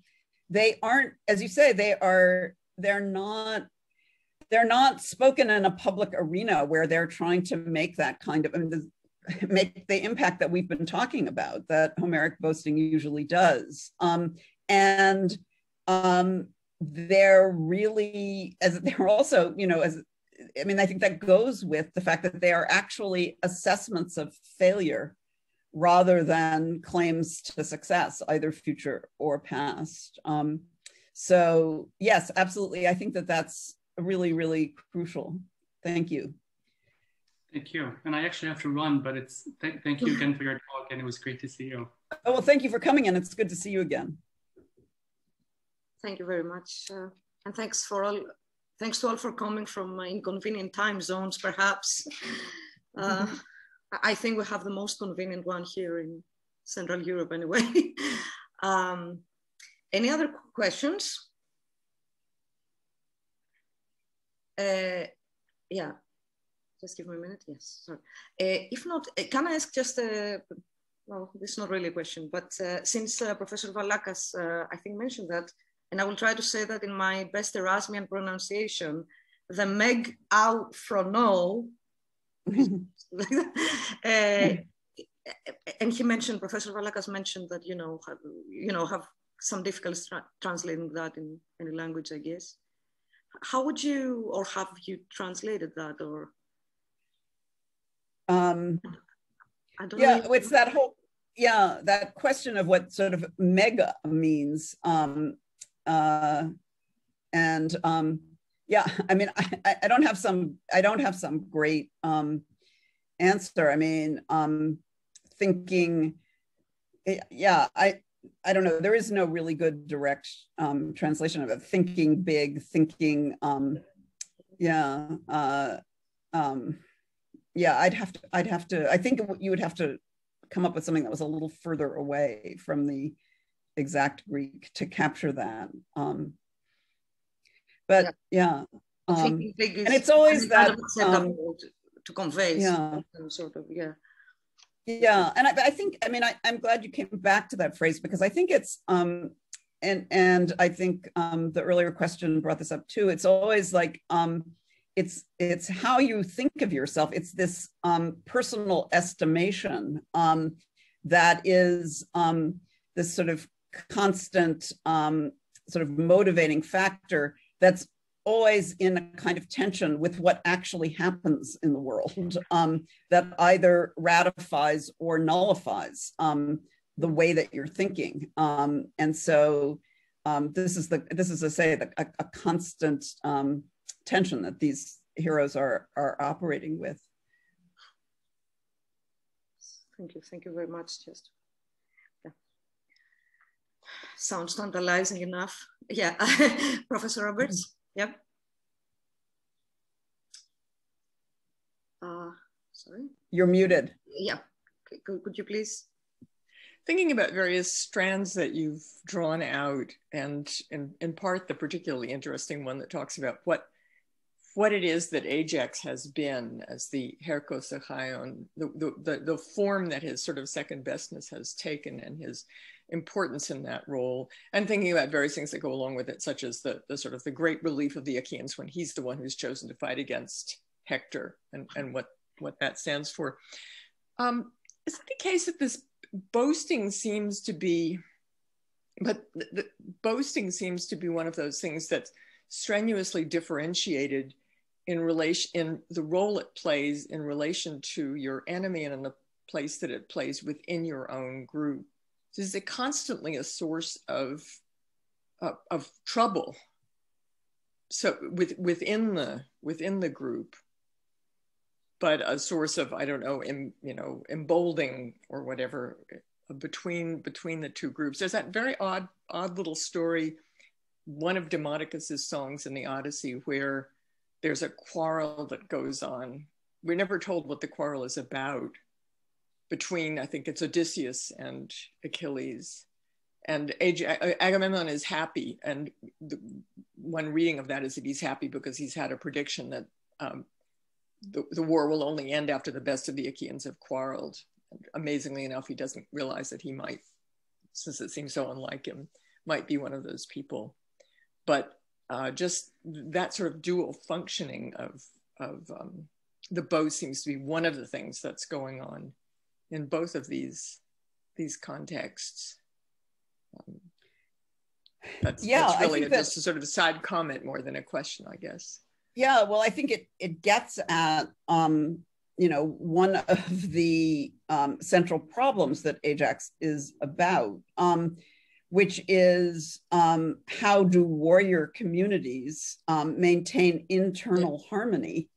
they aren't, as you say, they are, they're not, they're not spoken in a public arena where they're trying to make that kind of, I mean, the, make the impact that we've been talking about that Homeric boasting usually does. Um, and um, they're really, as they're also, you know, as I mean, I think that goes with the fact that they are actually assessments of failure rather than claims to success, either future or past. Um, so, yes, absolutely. I think that that's really, really crucial. Thank you. Thank you. And I actually have to run, but it's th thank you again for your talk, and it was great to see you. Oh, well, thank you for coming in. It's good to see you again. Thank you very much. Uh, and thanks for all, thanks to all for coming from inconvenient time zones, perhaps. Uh, I think we have the most convenient one here in Central Europe anyway. um, any other questions? Uh, yeah, just give me a minute. Yes, sorry. Uh, if not, uh, can I ask just a, well, this is not really a question, but uh, since uh, Professor Valakas, uh, I think, mentioned that, and I will try to say that in my best Erasmian pronunciation, the meg au frono, uh, and he mentioned, Professor Valakas mentioned that, you know, have, you know, have some difficulty tra translating that in any language, I guess. How would you, or have you translated that, or? Um, I don't yeah, know. it's that whole, yeah, that question of what sort of mega means. Um, uh, and um, yeah, I mean, I, I don't have some, I don't have some great um, answer. I mean, um, thinking, yeah, I, I don't know. There is no really good direct um, translation of it. Thinking big, thinking, um, yeah, uh, um, yeah. I'd have to. I'd have to. I think you would have to come up with something that was a little further away from the exact Greek to capture that. Um, but yeah, um, Thinking and it's always that. Um, to, convey yeah. sort of yeah. yeah and I, I think i mean I, i'm glad you came back to that phrase because i think it's um and and I think um, the earlier question brought this up too. It's always like um, it's it's how you think of yourself. It's this um, personal estimation um, that is um, this sort of constant um, sort of motivating factor that's always in a kind of tension with what actually happens in the world um, that either ratifies or nullifies um, the way that you're thinking. Um, and so um, this is the this is to say the, a, a constant um, tension that these heroes are are operating with. Thank you. Thank you very much. Just yeah. Sounds tantalizing enough. Yeah, Professor Roberts. Yep. Uh, sorry. You're muted. Yeah. Could, could you please? Thinking about various strands that you've drawn out, and in, in part the particularly interesting one that talks about what what it is that Ajax has been as the Herkos Achaion, the, the, the, the form that his sort of second bestness has taken and his importance in that role and thinking about various things that go along with it, such as the, the sort of the great relief of the Achaeans when he's the one who's chosen to fight against Hector and, and what, what that stands for. Um, is it the case that this boasting seems to be, but the, the boasting seems to be one of those things that's strenuously differentiated in relation in the role it plays in relation to your enemy and in the place that it plays within your own group is it constantly a source of of, of trouble? So with, within the within the group but a source of i don't know em, you know emboldening or whatever uh, between between the two groups. There's that very odd odd little story one of demodocus's songs in the odyssey where there's a quarrel that goes on. We're never told what the quarrel is about between I think it's Odysseus and Achilles. And Agamemnon is happy, and the, one reading of that is that he's happy because he's had a prediction that um, the, the war will only end after the best of the Achaeans have quarreled. And amazingly enough, he doesn't realize that he might, since it seems so unlike him, might be one of those people. But uh, just that sort of dual functioning of, of um, the bow seems to be one of the things that's going on in both of these these contexts. Um, that's, yeah, that's really a, that, just a sort of a side comment more than a question, I guess. Yeah, well, I think it it gets at um, you know one of the um, central problems that Ajax is about, um, which is um, how do warrior communities um, maintain internal yeah. harmony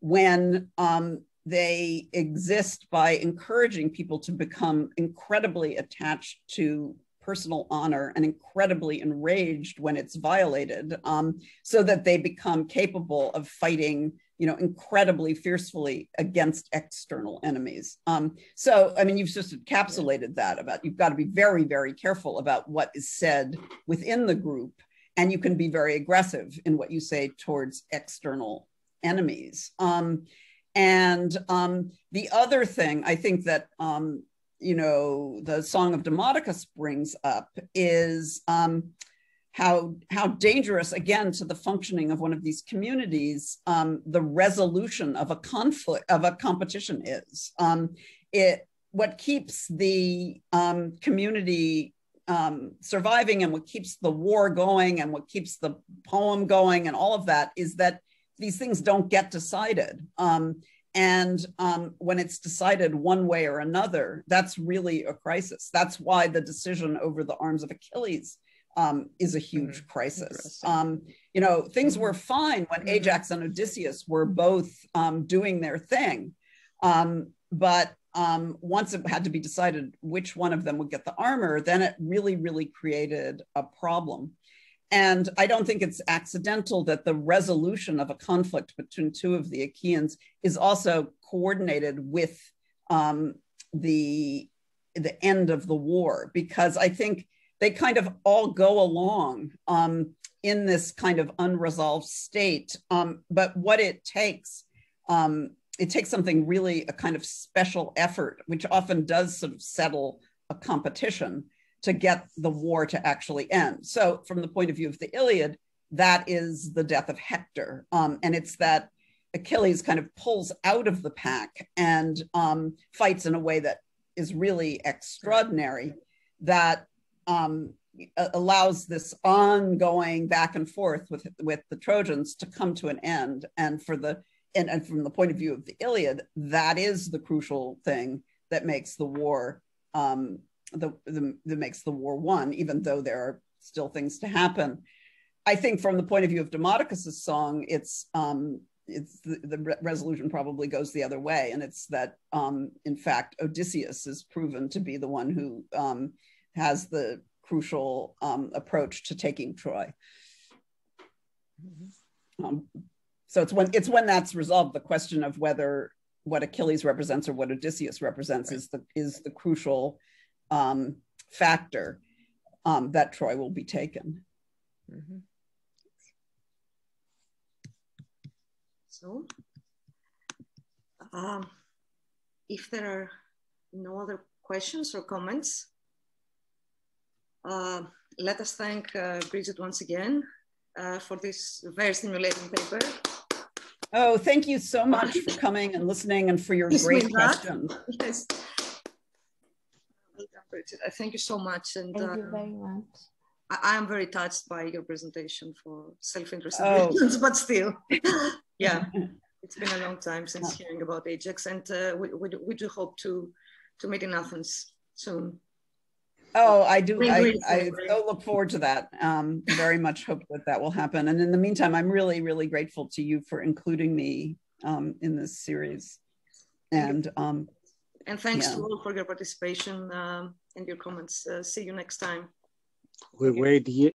when um, they exist by encouraging people to become incredibly attached to personal honor and incredibly enraged when it's violated um, so that they become capable of fighting you know incredibly fiercely against external enemies. Um, so i mean you've just encapsulated that about you've got to be very very careful about what is said within the group and you can be very aggressive in what you say towards external enemies. Um, and um, the other thing I think that, um, you know, the Song of Demodocus brings up is um, how, how dangerous, again, to the functioning of one of these communities, um, the resolution of a conflict, of a competition is. Um, it, what keeps the um, community um, surviving and what keeps the war going and what keeps the poem going and all of that is that these things don't get decided. Um, and um, when it's decided one way or another, that's really a crisis. That's why the decision over the arms of Achilles um, is a huge mm-hmm. crisis. Um, you know, things were fine when mm-hmm. Ajax and Odysseus were both um, doing their thing. Um, but um, once it had to be decided which one of them would get the armor, then it really, really created a problem. And I don't think it's accidental that the resolution of a conflict between two of the Achaeans is also coordinated with um, the, the end of the war, because I think they kind of all go along um, in this kind of unresolved state. Um, but what it takes, um, it takes something really a kind of special effort, which often does sort of settle a competition to get the war to actually end. So, from the point of view of the Iliad, that is the death of Hector. Um, and it's that Achilles kind of pulls out of the pack and um, fights in a way that is really extraordinary that um, allows this ongoing back and forth with with the Trojans to come to an end. And for the and, and from the point of view of the Iliad, that is the crucial thing that makes the war um, the, the that makes the war won, even though there are still things to happen. I think from the point of view of Demodocus's song, it's um, it's the, the, resolution probably goes the other way, and it's that um, in fact Odysseus is proven to be the one who um, has the crucial um, approach to taking Troy. Um, so it's when it's when that's resolved. The question of whether what Achilles represents or what Odysseus represents right. is the is the crucial um, factor um, that Troy will be taken. Mm-hmm. So, um, if there are no other questions or comments, uh, let us thank uh, Bridget once again uh, for this very stimulating paper. Oh, thank you so much for coming and listening and for your great questions. Yes. Thank you so much. And thank you very much. I, am very touched by your presentation for self-interested oh. reasons, but still, yeah, it's been a long time since hearing about Ajax, and uh, we, we, we do hope to to meet in Athens soon. Oh, I do. I, I so look forward to that. Um, very much hope that that will happen. And in the meantime, I'm really, really grateful to you for including me um, in this series. And um, and thanks yeah. to all for your participation um, and your comments. Uh, see you next time. We wait